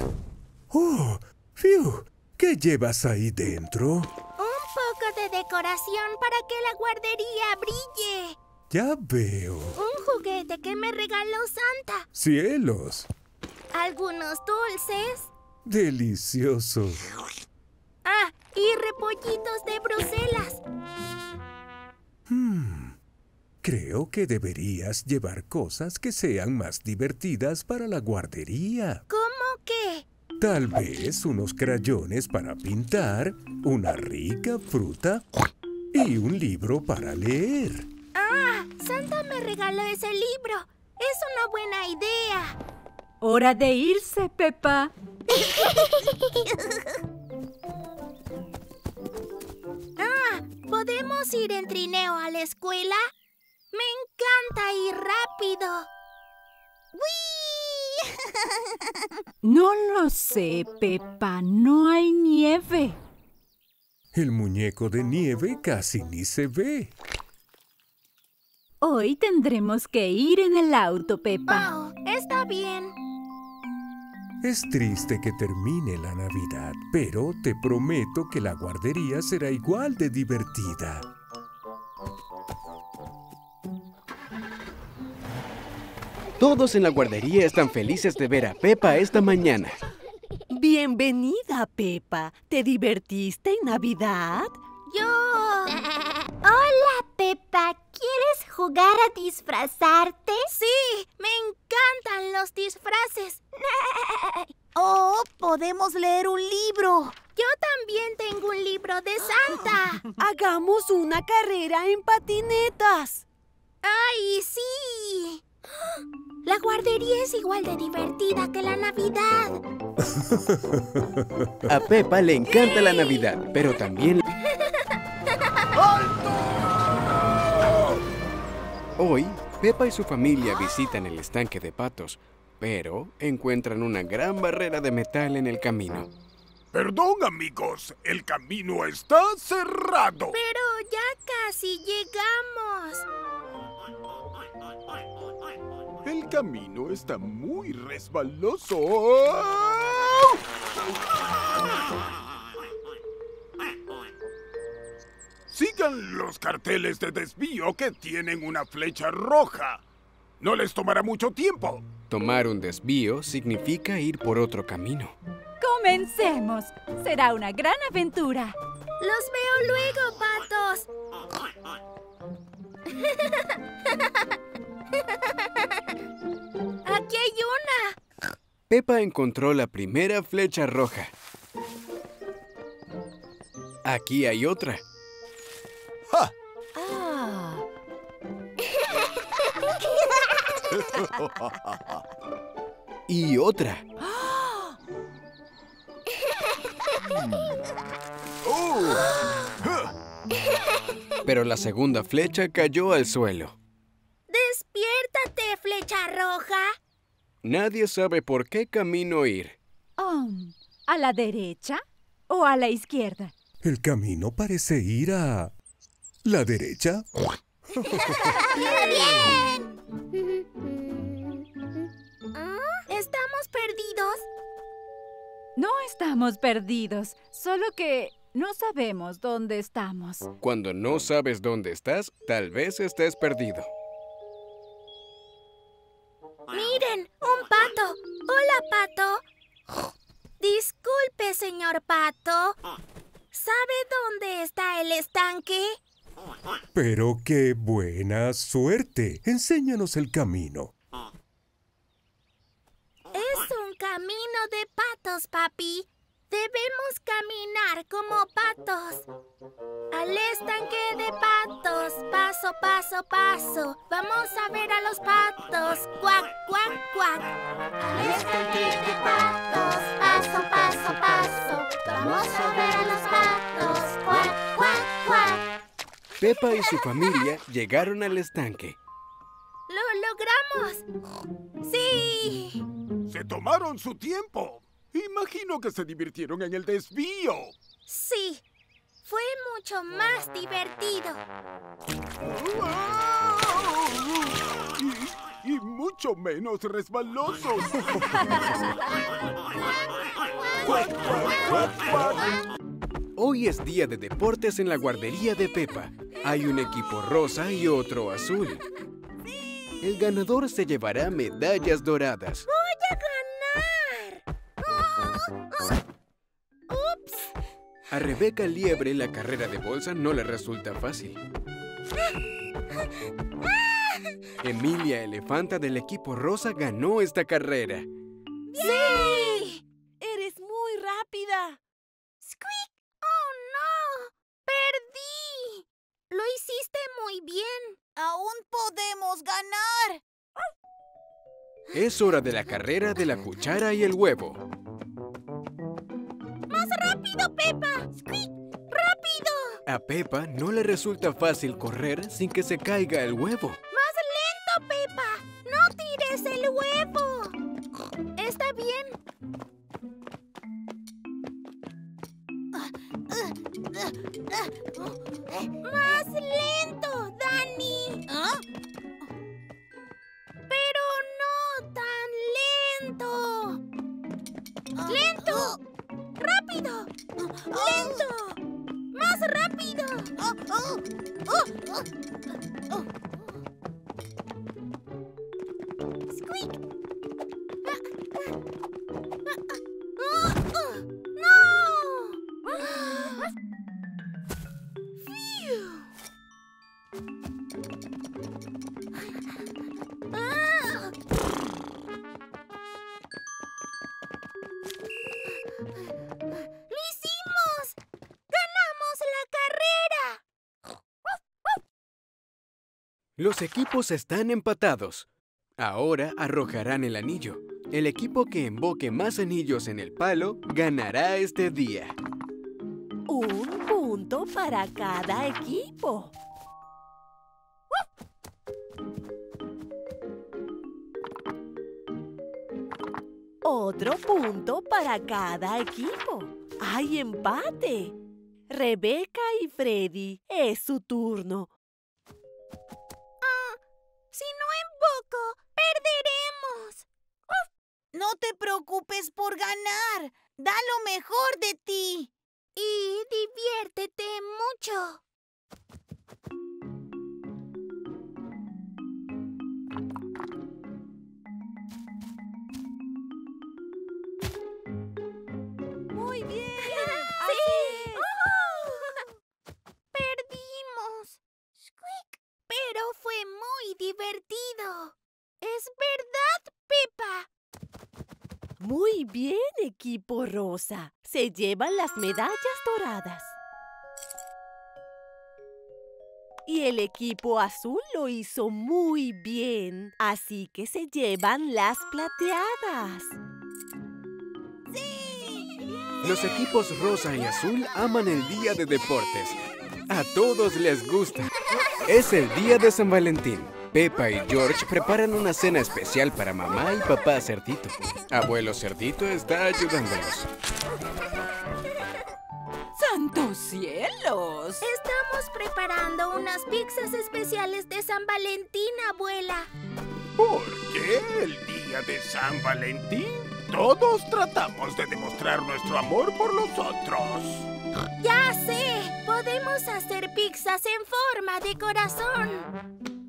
Oh, fiu, ¿qué llevas ahí dentro? Un poco de decoración para que la guardería brille. Ya veo. Un juguete que me regaló Santa. Cielos. Algunos dulces. Delicioso. Ah, y repollitos de Bruselas. Hmm. Creo que deberías llevar cosas que sean más divertidas para la guardería. ¿Cómo qué? Tal vez unos crayones para pintar, una rica fruta y un libro para leer. Ah, Santa me regaló ese libro. Es una buena idea. Hora de irse, Pepa. ah, ¿podemos ir en trineo a la escuela? Me encanta ir rápido. No lo sé, Pepa. No hay nieve. El muñeco de nieve casi ni se ve. Hoy tendremos que ir en el auto, Pepa. Oh, está bien. Es triste que termine la Navidad, pero te prometo que la guardería será igual de divertida. Todos en la guardería están felices de ver a Pepa esta mañana. Bienvenida, Pepa. ¿Te divertiste en Navidad? Yo... Hola, Pepa. ¿Quieres jugar a disfrazarte? Sí, me encantan los disfraces. Oh, podemos leer un libro. Yo también tengo un libro de Santa. Hagamos una carrera en patinetas. ¡Ay, sí! La guardería es igual de divertida que la Navidad. A Pepa le encanta la Navidad, pero también... Hoy, Pepa y su familia visitan el estanque de patos, pero encuentran una gran barrera de metal en el camino. Perdón, amigos, el camino está cerrado. Pero ya casi llegamos. El camino está muy resbaloso. Sigan los carteles de desvío que tienen una flecha roja. No les tomará mucho tiempo. Tomar un desvío significa ir por otro camino. ¡Comencemos! Será una gran aventura. Los veo luego, patos. Aquí hay una. Pepa encontró la primera flecha roja. Aquí hay otra. ¡Ja! Ah, Y otra. ¡Oh! ¡Ja! Pero la segunda flecha cayó al suelo. Despiértate, flecha roja. Nadie sabe por qué camino ir. um, ¿A la derecha o a la izquierda? El camino parece ir a... ¿La derecha? ¿Ah? ¿Estamos perdidos? No estamos perdidos, solo que no sabemos dónde estamos. Cuando no sabes dónde estás, tal vez estés perdido. Miren, un pato. Hola, pato. Disculpe, señor pato. ¿Sabe dónde está el estanque? Pero qué buena suerte. Enséñanos el camino. Es un camino de patos, papi. Debemos caminar como patos. Al estanque de patos, paso, paso, paso. Vamos a ver a los patos. Cuac, cuac, cuac. Al estanque de patos, paso, paso, paso. Vamos a ver a los patos. Cuac, cuac, cuac. Pepa y su familia llegaron al estanque. ¡Lo logramos! ¡Sí! Se tomaron su tiempo. Imagino que se divirtieron en el desvío. Sí. Fue mucho más divertido. Y, y mucho menos resbalosos. Hoy es día de deportes en la guardería de Pepa. Hay un equipo rosa y otro azul. El ganador se llevará medallas doradas. ¡Voy a ganar! ¡Ups! A Rebeca Liebre la carrera de bolsa no le resulta fácil. Emilia Elefanta del equipo rosa ganó esta carrera. ¡Sí! ¡Eres muy rápida! ¡Squeak! ¡Oh, no! ¡Perdí! Lo hiciste muy bien. Aún podemos ganar. Es hora de la carrera de la cuchara y el huevo. ¡Más rápido, Pepa! ¡Squeak! ¡Rápido! A Pepa no le resulta fácil correr sin que se caiga el huevo. ¡Más lento, Pepa! ¡No tires el huevo! Está bien. Los equipos están empatados. Ahora arrojarán el anillo. El equipo que emboque más anillos en el palo ganará este día. Un punto para cada equipo. Otro punto para cada equipo. ¡Hay empate! Rebeca y Freddy, es su turno. No te preocupes por ganar. Da lo mejor de ti. Y diviértete mucho. Muy bien, equipo rosa. Se llevan las medallas doradas. Y el equipo azul lo hizo muy bien, así que se llevan las plateadas. Los equipos rosa y azul aman el día de deportes. A todos les gusta. Es el día de San Valentín. Pepa y George preparan una cena especial para mamá y papá Cerdito. Abuelo Cerdito está ayudándolos. ¡Santos cielos! Estamos preparando unas pizzas especiales de San Valentín, abuela. ¿Por qué el día de San Valentín? Todos tratamos de demostrar nuestro amor por los otros. ¡Ya sé! Podemos hacer pizzas en forma de corazón.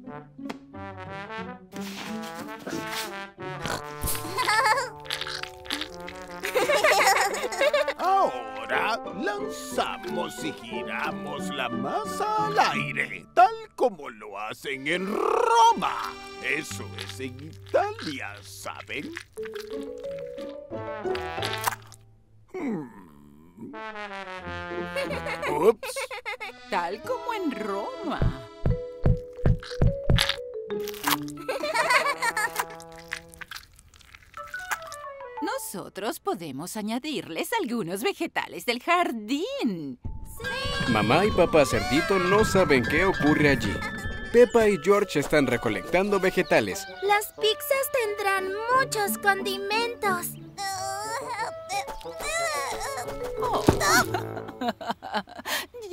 Ahora lanzamos y giramos la masa al aire, tal como lo hacen en Roma. Eso es en Italia, ¿saben? Hmm. Ups. Tal como en Roma. Nosotros podemos añadirles algunos vegetales del jardín. Mamá y papá Cerdito no saben qué ocurre allí. Pepa y George están recolectando vegetales. Las pizzas tendrán muchos condimentos.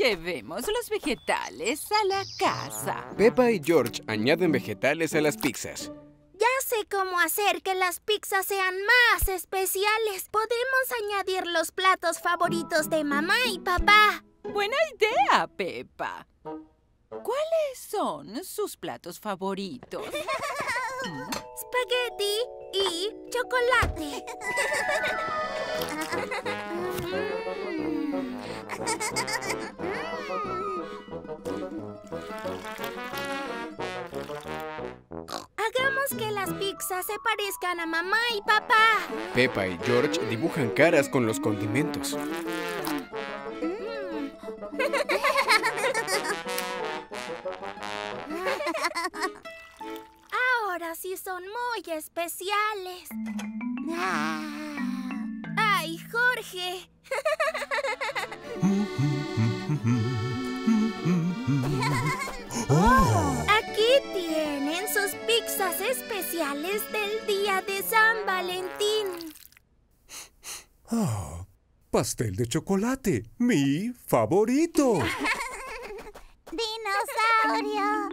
Llevemos los vegetales a la casa. Pepa y George añaden vegetales a las pizzas. Ya sé cómo hacer que las pizzas sean más especiales. Podemos añadir los platos favoritos de mamá y papá. Buena idea, Pepa. ¿Cuáles son sus platos favoritos? Spaghetti y chocolate. Hagamos que las pizzas se parezcan a mamá y papá. Pepa y George dibujan caras con los condimentos. Ahora sí son muy especiales. ¡Ay, Jorge! Aquí tienen sus pizzas especiales del día de San Valentín. Oh, Pastel de chocolate, mi favorito. ¡Dinosaurio!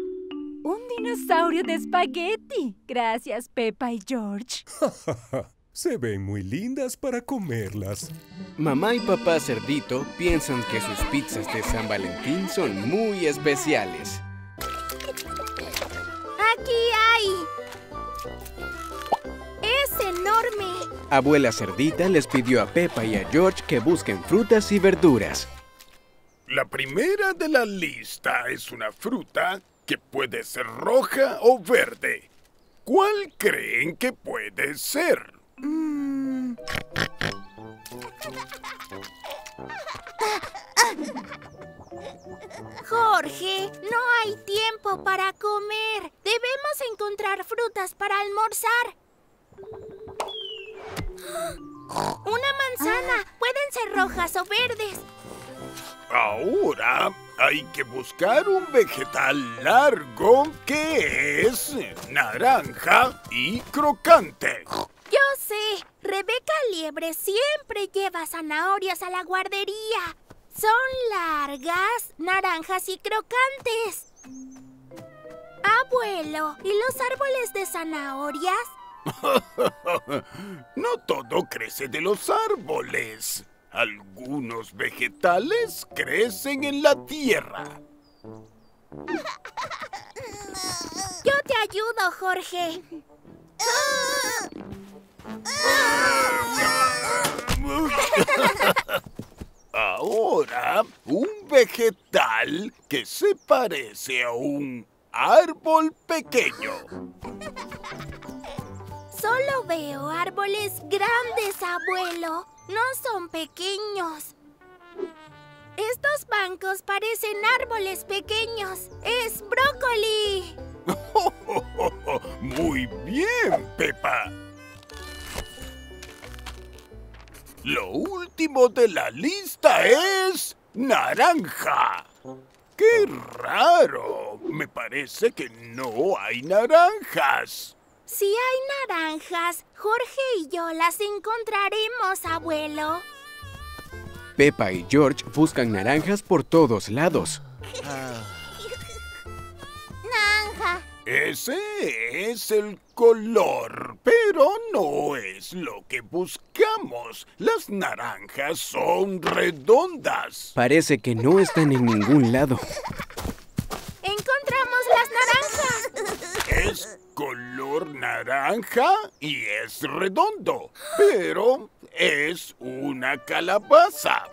Un dinosaurio de espagueti. Gracias, Peppa y George. Se ven muy lindas para comerlas. Mamá y papá cerdito piensan que sus pizzas de San Valentín son muy especiales. Aquí hay. Es enorme. Abuela cerdita les pidió a Peppa y a George que busquen frutas y verduras. La primera de la lista es una fruta que puede ser roja o verde. ¿Cuál creen que puede ser? Jorge, no hay tiempo para comer. Debemos encontrar frutas para almorzar. Una manzana. Pueden ser rojas o verdes. Ahora hay que buscar un vegetal largo que es naranja y crocante. Yo sé. Rebeca Liebre siempre lleva zanahorias a la guardería. Son largas, naranjas y crocantes. Abuelo, ¿y los árboles de zanahorias? no todo crece de los árboles. Algunos vegetales crecen en la tierra. Yo te ayudo, Jorge. Ahora, un vegetal que se parece a un árbol pequeño. Solo veo árboles grandes, abuelo. No son pequeños. Estos bancos parecen árboles pequeños. ¡Es brócoli! Muy bien, Pepa. Lo último de la lista es naranja. ¡Qué raro! Me parece que no hay naranjas. Si hay naranjas, Jorge y yo las encontraremos, abuelo. Peppa y George buscan naranjas por todos lados. Naranja. Ese es el color, pero no es lo que buscamos. Las naranjas son redondas. Parece que no están en ningún lado. ¡Encontramos las naranjas! Es color naranja y es redondo, pero es una calabaza.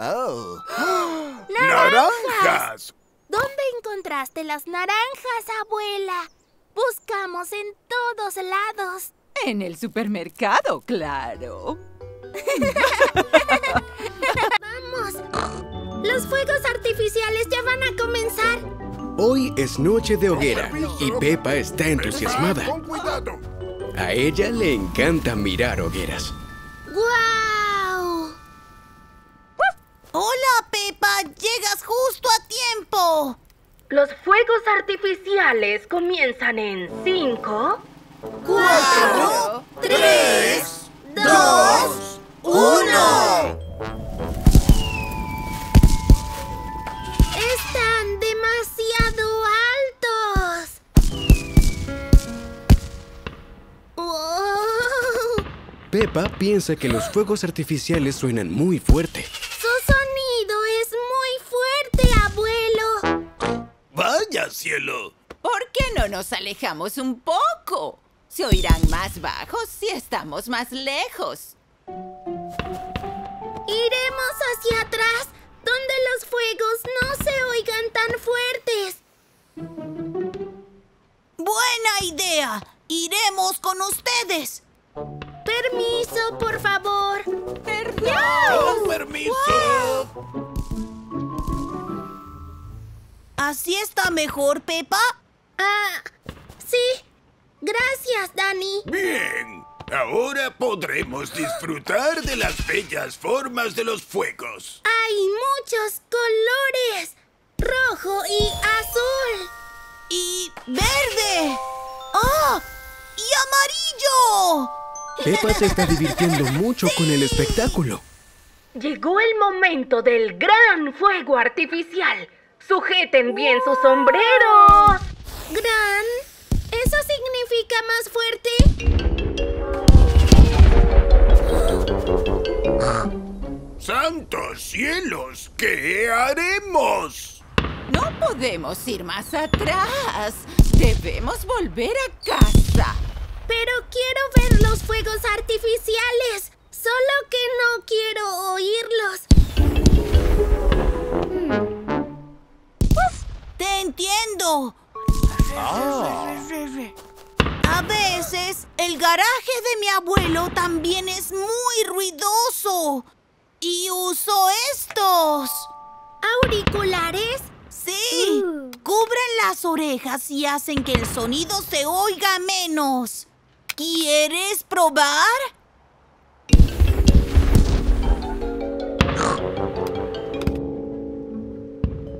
Oh. ¡Naranjas! ¿Dónde encontraste las naranjas, abuela? Buscamos en todos lados. En el supermercado, claro. ¡Vamos! Los fuegos artificiales ya van a comenzar. Hoy es noche de hoguera y Peppa está entusiasmada. Con cuidado. A ella le encanta mirar hogueras. ¡Guau! Hola, Pepa. Llegas justo a tiempo. Los fuegos artificiales comienzan en 5, Cuatro, tres, dos, uno. ¡Están demasiado altos! ¡Wow! Peppa piensa que los fuegos artificiales suenan muy fuerte. Vaya cielo. ¿Por qué no nos alejamos un poco? Se oirán más bajos si estamos más lejos. Iremos hacia atrás, donde los fuegos no se oigan tan fuertes. Buena idea. Iremos con ustedes. Permiso, por favor. Con permiso. ¿Así está mejor, Pepa? Ah, sí. Gracias, Dani. Bien. Ahora podremos disfrutar de las bellas formas de los fuegos. Hay muchos colores. Rojo y azul. Y verde. ¡Ah! ¡Y amarillo! Peppa se está divirtiendo mucho con el espectáculo. Llegó el momento del gran fuego artificial. Sujeten bien sus sombreros. ¿Gran? ¿Eso significa más fuerte? ¡Santos cielos! ¿Qué haremos? No podemos ir más atrás. Debemos volver a casa. Pero quiero ver los fuegos artificiales. Solo que no quiero oírlos. Entiendo. A veces, el garaje de mi abuelo también es muy ruidoso. Y uso estos. ¿Auriculares? Sí. Cubren las orejas y hacen que el sonido se oiga menos. ¿Quieres probar?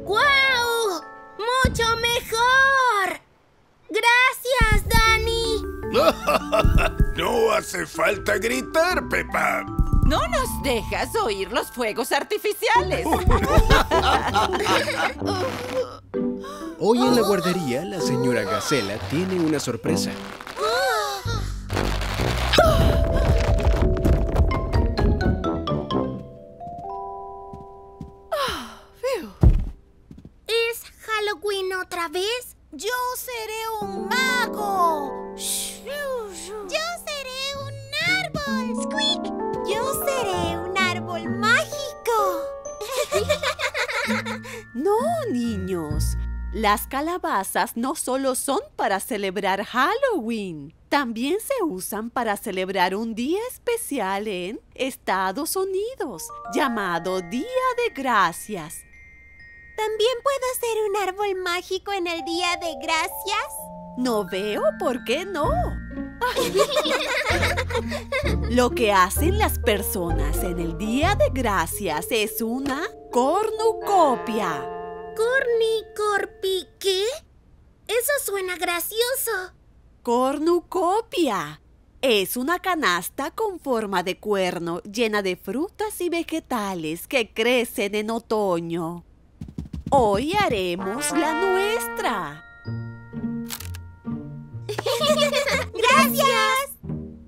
¡Guau! ¡Mucho mejor! ¡Gracias, Dani! no hace falta gritar, Peppa. No nos dejas oír los fuegos artificiales. Hoy en la guardería, la señora Gacela tiene una sorpresa. Las calabazas no solo son para celebrar Halloween, también se usan para celebrar un día especial en Estados Unidos, llamado Día de Gracias. ¿También puedo ser un árbol mágico en el Día de Gracias? No veo por qué no. Lo que hacen las personas en el Día de Gracias es una cornucopia. ¿Cornicorpi qué? Eso suena gracioso. Cornucopia. Es una canasta con forma de cuerno llena de frutas y vegetales que crecen en otoño. Hoy haremos la nuestra. ¡Gracias!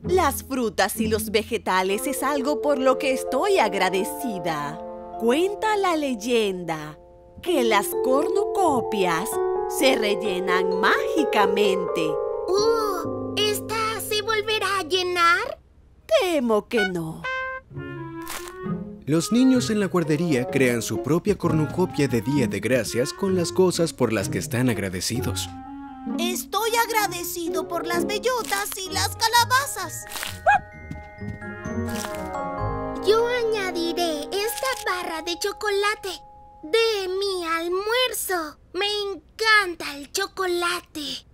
Las frutas y los vegetales es algo por lo que estoy agradecida. Cuenta la leyenda que las cornucopias se rellenan mágicamente. Uh, ¿Esta se volverá a llenar? Temo que no. Los niños en la guardería crean su propia cornucopia de Día de Gracias con las cosas por las que están agradecidos. Estoy agradecido por las bellotas y las calabazas. Yo añadiré esta barra de chocolate de mi almuerzo. Me encanta el chocolate.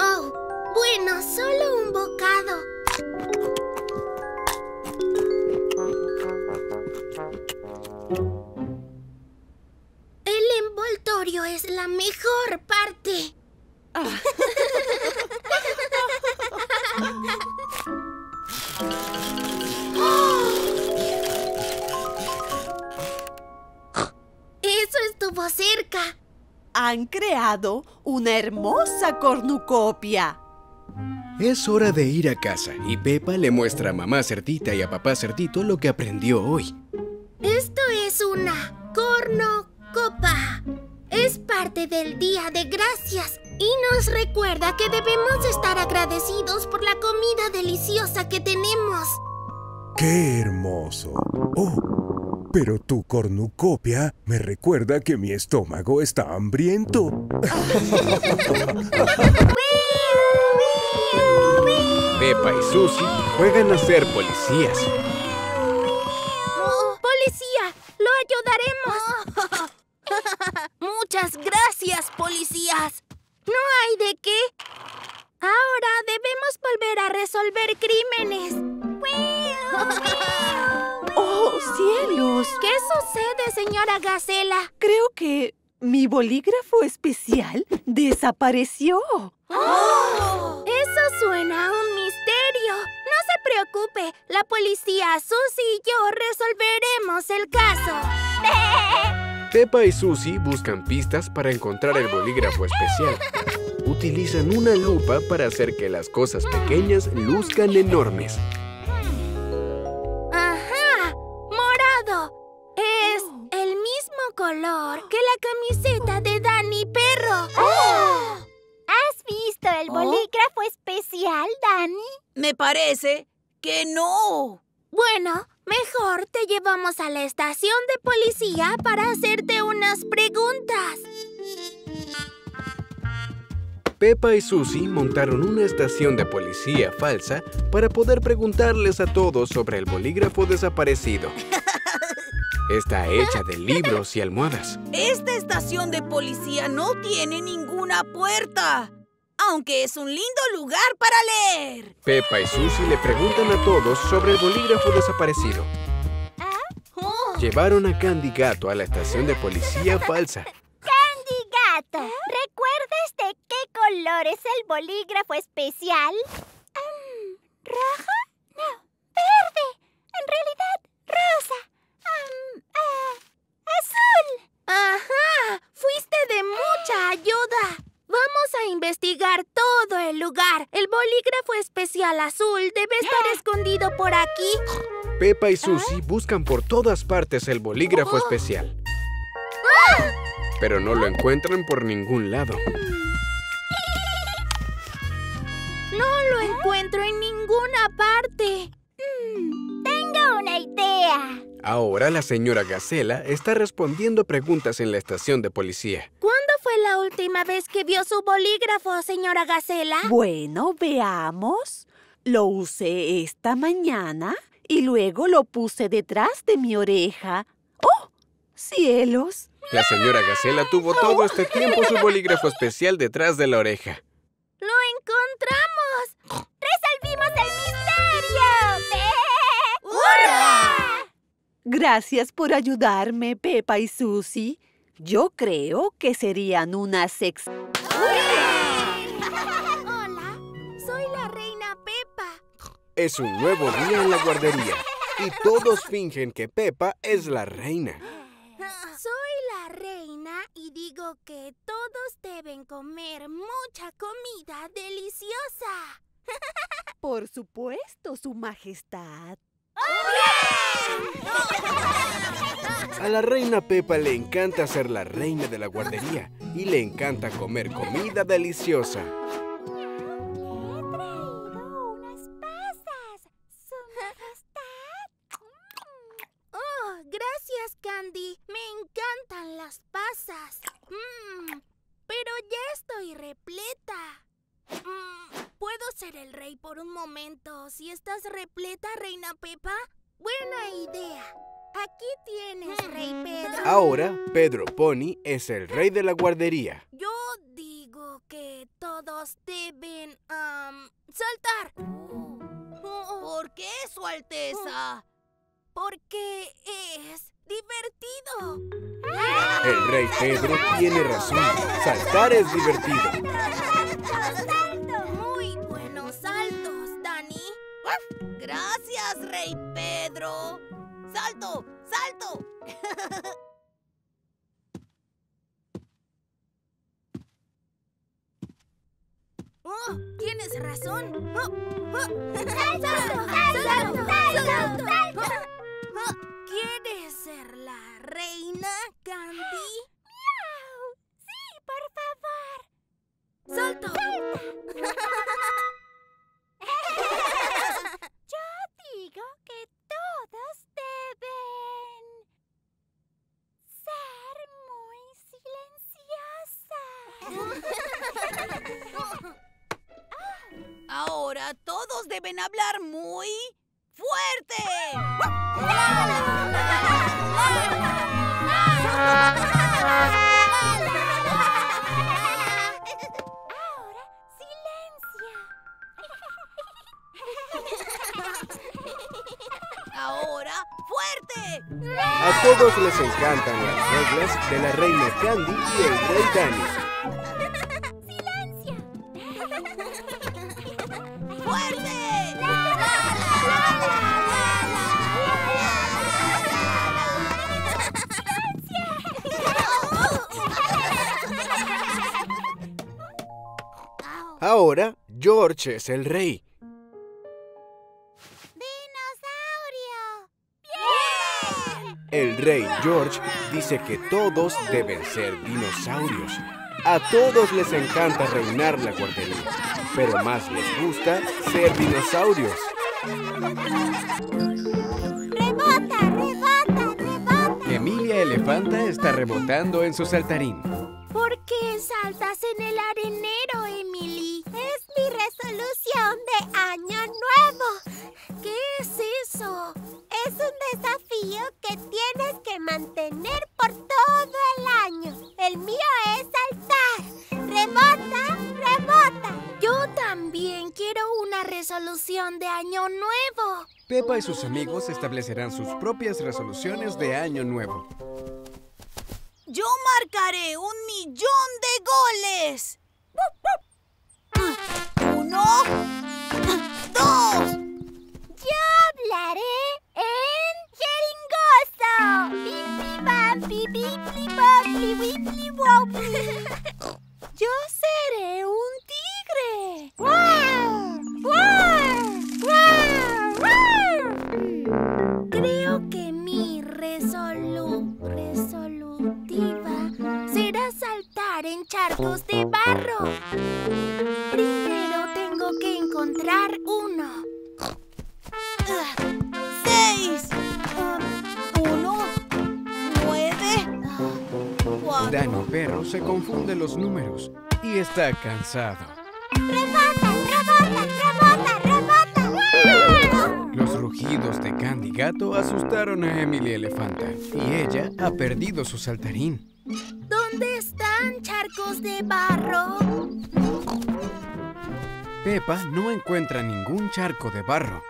Oh, bueno, solo un bocado. El envoltorio es la mejor parte. Eso estuvo cerca. Han creado una hermosa cornucopia. Es hora de ir a casa y Pepa le muestra a mamá Cerdita y a papá Cerdito lo que aprendió hoy. Esto es una cornocopa. Es parte del Día de Gracias y nos recuerda que debemos estar agradecidos por la comida deliciosa que tenemos. ¡Qué hermoso! Oh, pero tu cornucopia me recuerda que mi estómago está hambriento. Pepa y Susie juegan a ser policías. ¡Policía! ¡Lo ayudaremos! Muchas gracias, policías. No hay de qué. Ahora debemos volver a resolver crímenes. ¡Oh, cielos! ¿Qué sucede, señora Gacela? Creo que mi bolígrafo especial desapareció. ¡Oh! Eso suena a un misterio. preocupe. La policía, Susy y yo resolveremos el caso. Peppa y Susie buscan pistas para encontrar el bolígrafo especial. Utilizan una lupa para hacer que las cosas pequeñas luzcan enormes. Que la camiseta de Danny Perro. ¿Has visto el bolígrafo especial, Dani? Me parece que no. Bueno, mejor te llevamos a la estación de policía para hacerte unas preguntas. Peppa y Susie montaron una estación de policía falsa para poder preguntarles a todos sobre el bolígrafo desaparecido. Está hecha de libros y almohadas. Esta estación de policía no tiene ninguna puerta. Aunque es un lindo lugar para leer. Peppa y Susie le preguntan a todos sobre el bolígrafo desaparecido. Llevaron a Candy Gato a la estación de policía falsa. Candy Gato, ¿recuerdas de qué color es el bolígrafo especial? Mm, ¿Rojo? No, verde. En realidad, rosa. Ah, azul. ¡Ajá! Fuiste de mucha ayuda. Vamos a investigar todo el lugar. El bolígrafo especial azul debe estar escondido por aquí. Peppa y Susie buscan por todas partes el bolígrafo especial. Pero no lo encuentran por ningún lado. No lo encuentro en ninguna parte. Mm, tengo una idea. Ahora la señora Gacela está respondiendo preguntas en la estación de policía. ¿Cuándo fue la última vez que vio su bolígrafo, señora Gacela? Bueno, veamos. Lo usé esta mañana y luego lo puse detrás de mi oreja. ¡Oh! ¡Cielos! La señora Gacela tuvo todo este tiempo su bolígrafo especial detrás de la oreja. ¡Lo encontramos! ¡Resolvimos el misterio! ¡Hurra! Gracias por ayudarme, Peppa y Susie. Yo creo que serían unas ex... Hola, soy la reina Peppa. Es un nuevo día en la guardería y todos fingen que Peppa es la reina. Soy la reina y digo que todos deben comer mucha comida deliciosa. Por supuesto, Su Majestad. A la reina Peppa le encanta ser la reina de la guardería y le encanta comer comida deliciosa. Oh, gracias, Candy. Me encantan las pasas. Mm, pero ya estoy repleta. Mm, ¿Puedo ser el rey por un momento si estás repleta, reina Pepa? Buena idea. Aquí tienes, rey Pedro. Ahora, Pedro Pony es el rey de la guardería. Yo digo que todos deben saltar. ¿Por qué, Su Alteza? Porque es divertido. El rey Pedro tiene razón. Saltar es divertido. Muy buenos saltos, Dani. Gracias, Rey Pedro. ¡Salto! ¡Salto! Oh, tienes razón. Oh, oh. ¡Salto! ¡Salto! ¡Salto! ¡Salto! アハハハハ! George es el rey. El rey George dice que todos deben ser dinosaurios. A todos les encanta reinar la guardería, pero más les gusta ser dinosaurios. ¡Rebota, rebota, rebota! Emilia Elefanta está rebotando en su saltarín. ¿Por qué saltas en el arenero, resolución de año nuevo. ¿Qué es eso? Es un desafío que tienes que mantener por todo el año. El mío es saltar. ¡Rebota, rebota! Yo también quiero una resolución de año nuevo. Pepa y sus amigos establecerán sus propias resoluciones de año nuevo. Yo marcaré un millón de goles. Uno, dos. Yo hablaré en jeringoso. Bambi, bipli, bopli, wipli, wopli. Yo seré un tigre. ¡Guau! ¡Guau! ¡Guau! Creo que mi resolu resolutiva saltar en charcos de barro. Primero tengo que encontrar uno. Seis. Uno. Nueve. Cuatro. Dano Perro se confunde los números y está cansado. ¡Rebota, rebota, rebota, rebota! Los rugidos de Candy Gato asustaron a Emily Elefanta y ella ha perdido su saltarín. ¿Dónde están charcos de barro? Pepa no encuentra ningún charco de barro.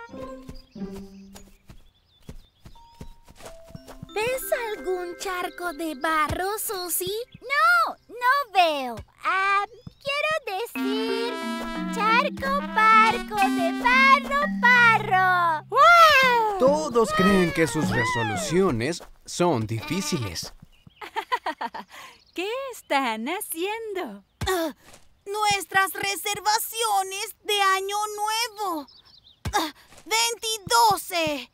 ¿Ves algún charco de barro, Susie? No, no veo. Ah, quiero decir charco, parco, de barro, parro. ¡Guau! Todos creen que sus resoluciones son difíciles. ¿Qué están haciendo? Ah, nuestras reservaciones de año nuevo. Ah, 2012.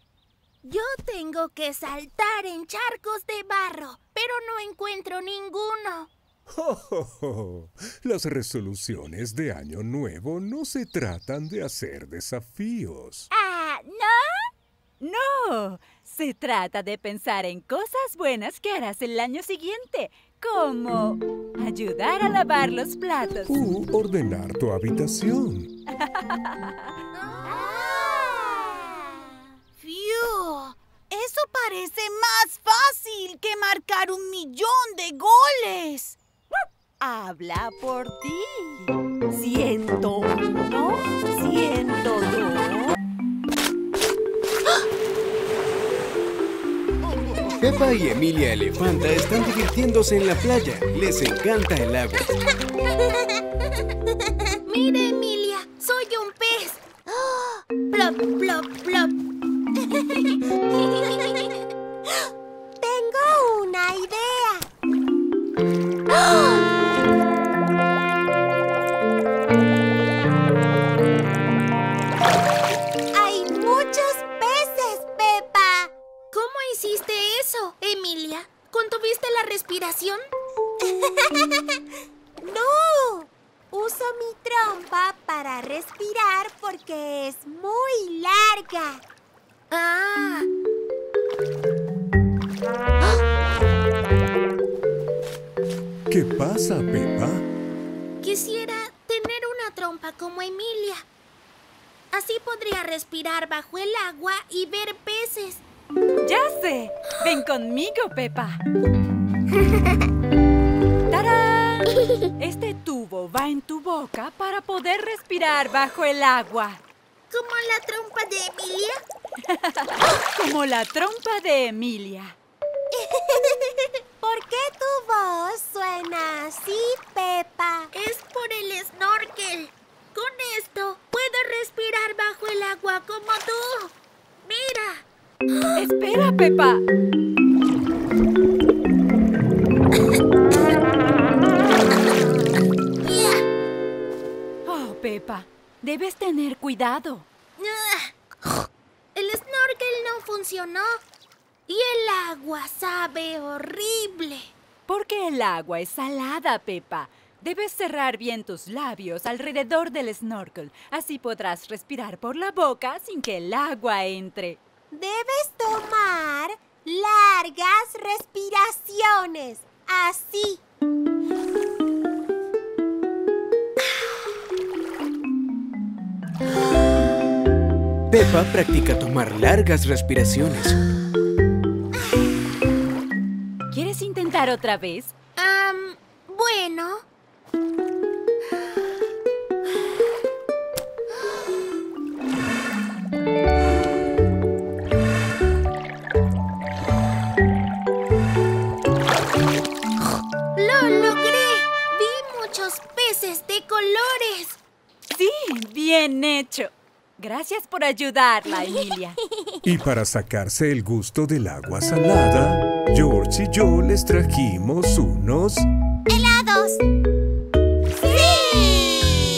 Yo tengo que saltar en charcos de barro, pero no encuentro ninguno. ¡Jo, jo, jo! Las resoluciones de Año Nuevo no se tratan de hacer desafíos. Ah, ¿no? No, se trata de pensar en cosas buenas que harás el año siguiente, como ayudar a lavar los platos. U ordenar tu habitación. ¡Fiu! Eso parece más fácil que marcar un millón de goles. Habla por ti. Ciento Pepa y Emilia Elefanta están divirtiéndose en la playa. Les encanta el agua. Mira, Emilia, soy un pez. ¡Oh! Plop, plop, plop. Tengo una idea. ¿Contuviste la respiración? No. Uso mi trompa para respirar porque es muy larga. Ah, ¿Qué pasa, Pepa? quisiera tener una trompa como Emilia. Así podría respirar bajo el agua y ver peces. ¡Ya sé! ¡Ven conmigo, Pepa! ¡Tarán! Este tubo va en tu boca para poder respirar bajo el agua. ¿Como la trompa de Emilia? Como la trompa de Emilia. ¿Por qué tu voz suena así, Pepa? Es por el snorkel. Con esto puedo respirar bajo el agua como tú. Mira. ¡Espera, Pepa! Oh, Pepa. Debes tener cuidado. El snorkel no funcionó. Y el agua sabe horrible. Porque el agua es salada, Pepa. Debes cerrar bien tus labios alrededor del snorkel. Así podrás respirar por la boca sin que el agua entre. Debes tomar largas respiraciones. Así. Peppa practica tomar largas respiraciones. ¿Quieres intentar otra vez? Am, bueno. De colores. Sí, bien hecho. Gracias por ayudarla, Emilia. Y para sacarse el gusto del agua salada, George y yo les trajimos unos... ¡Helados!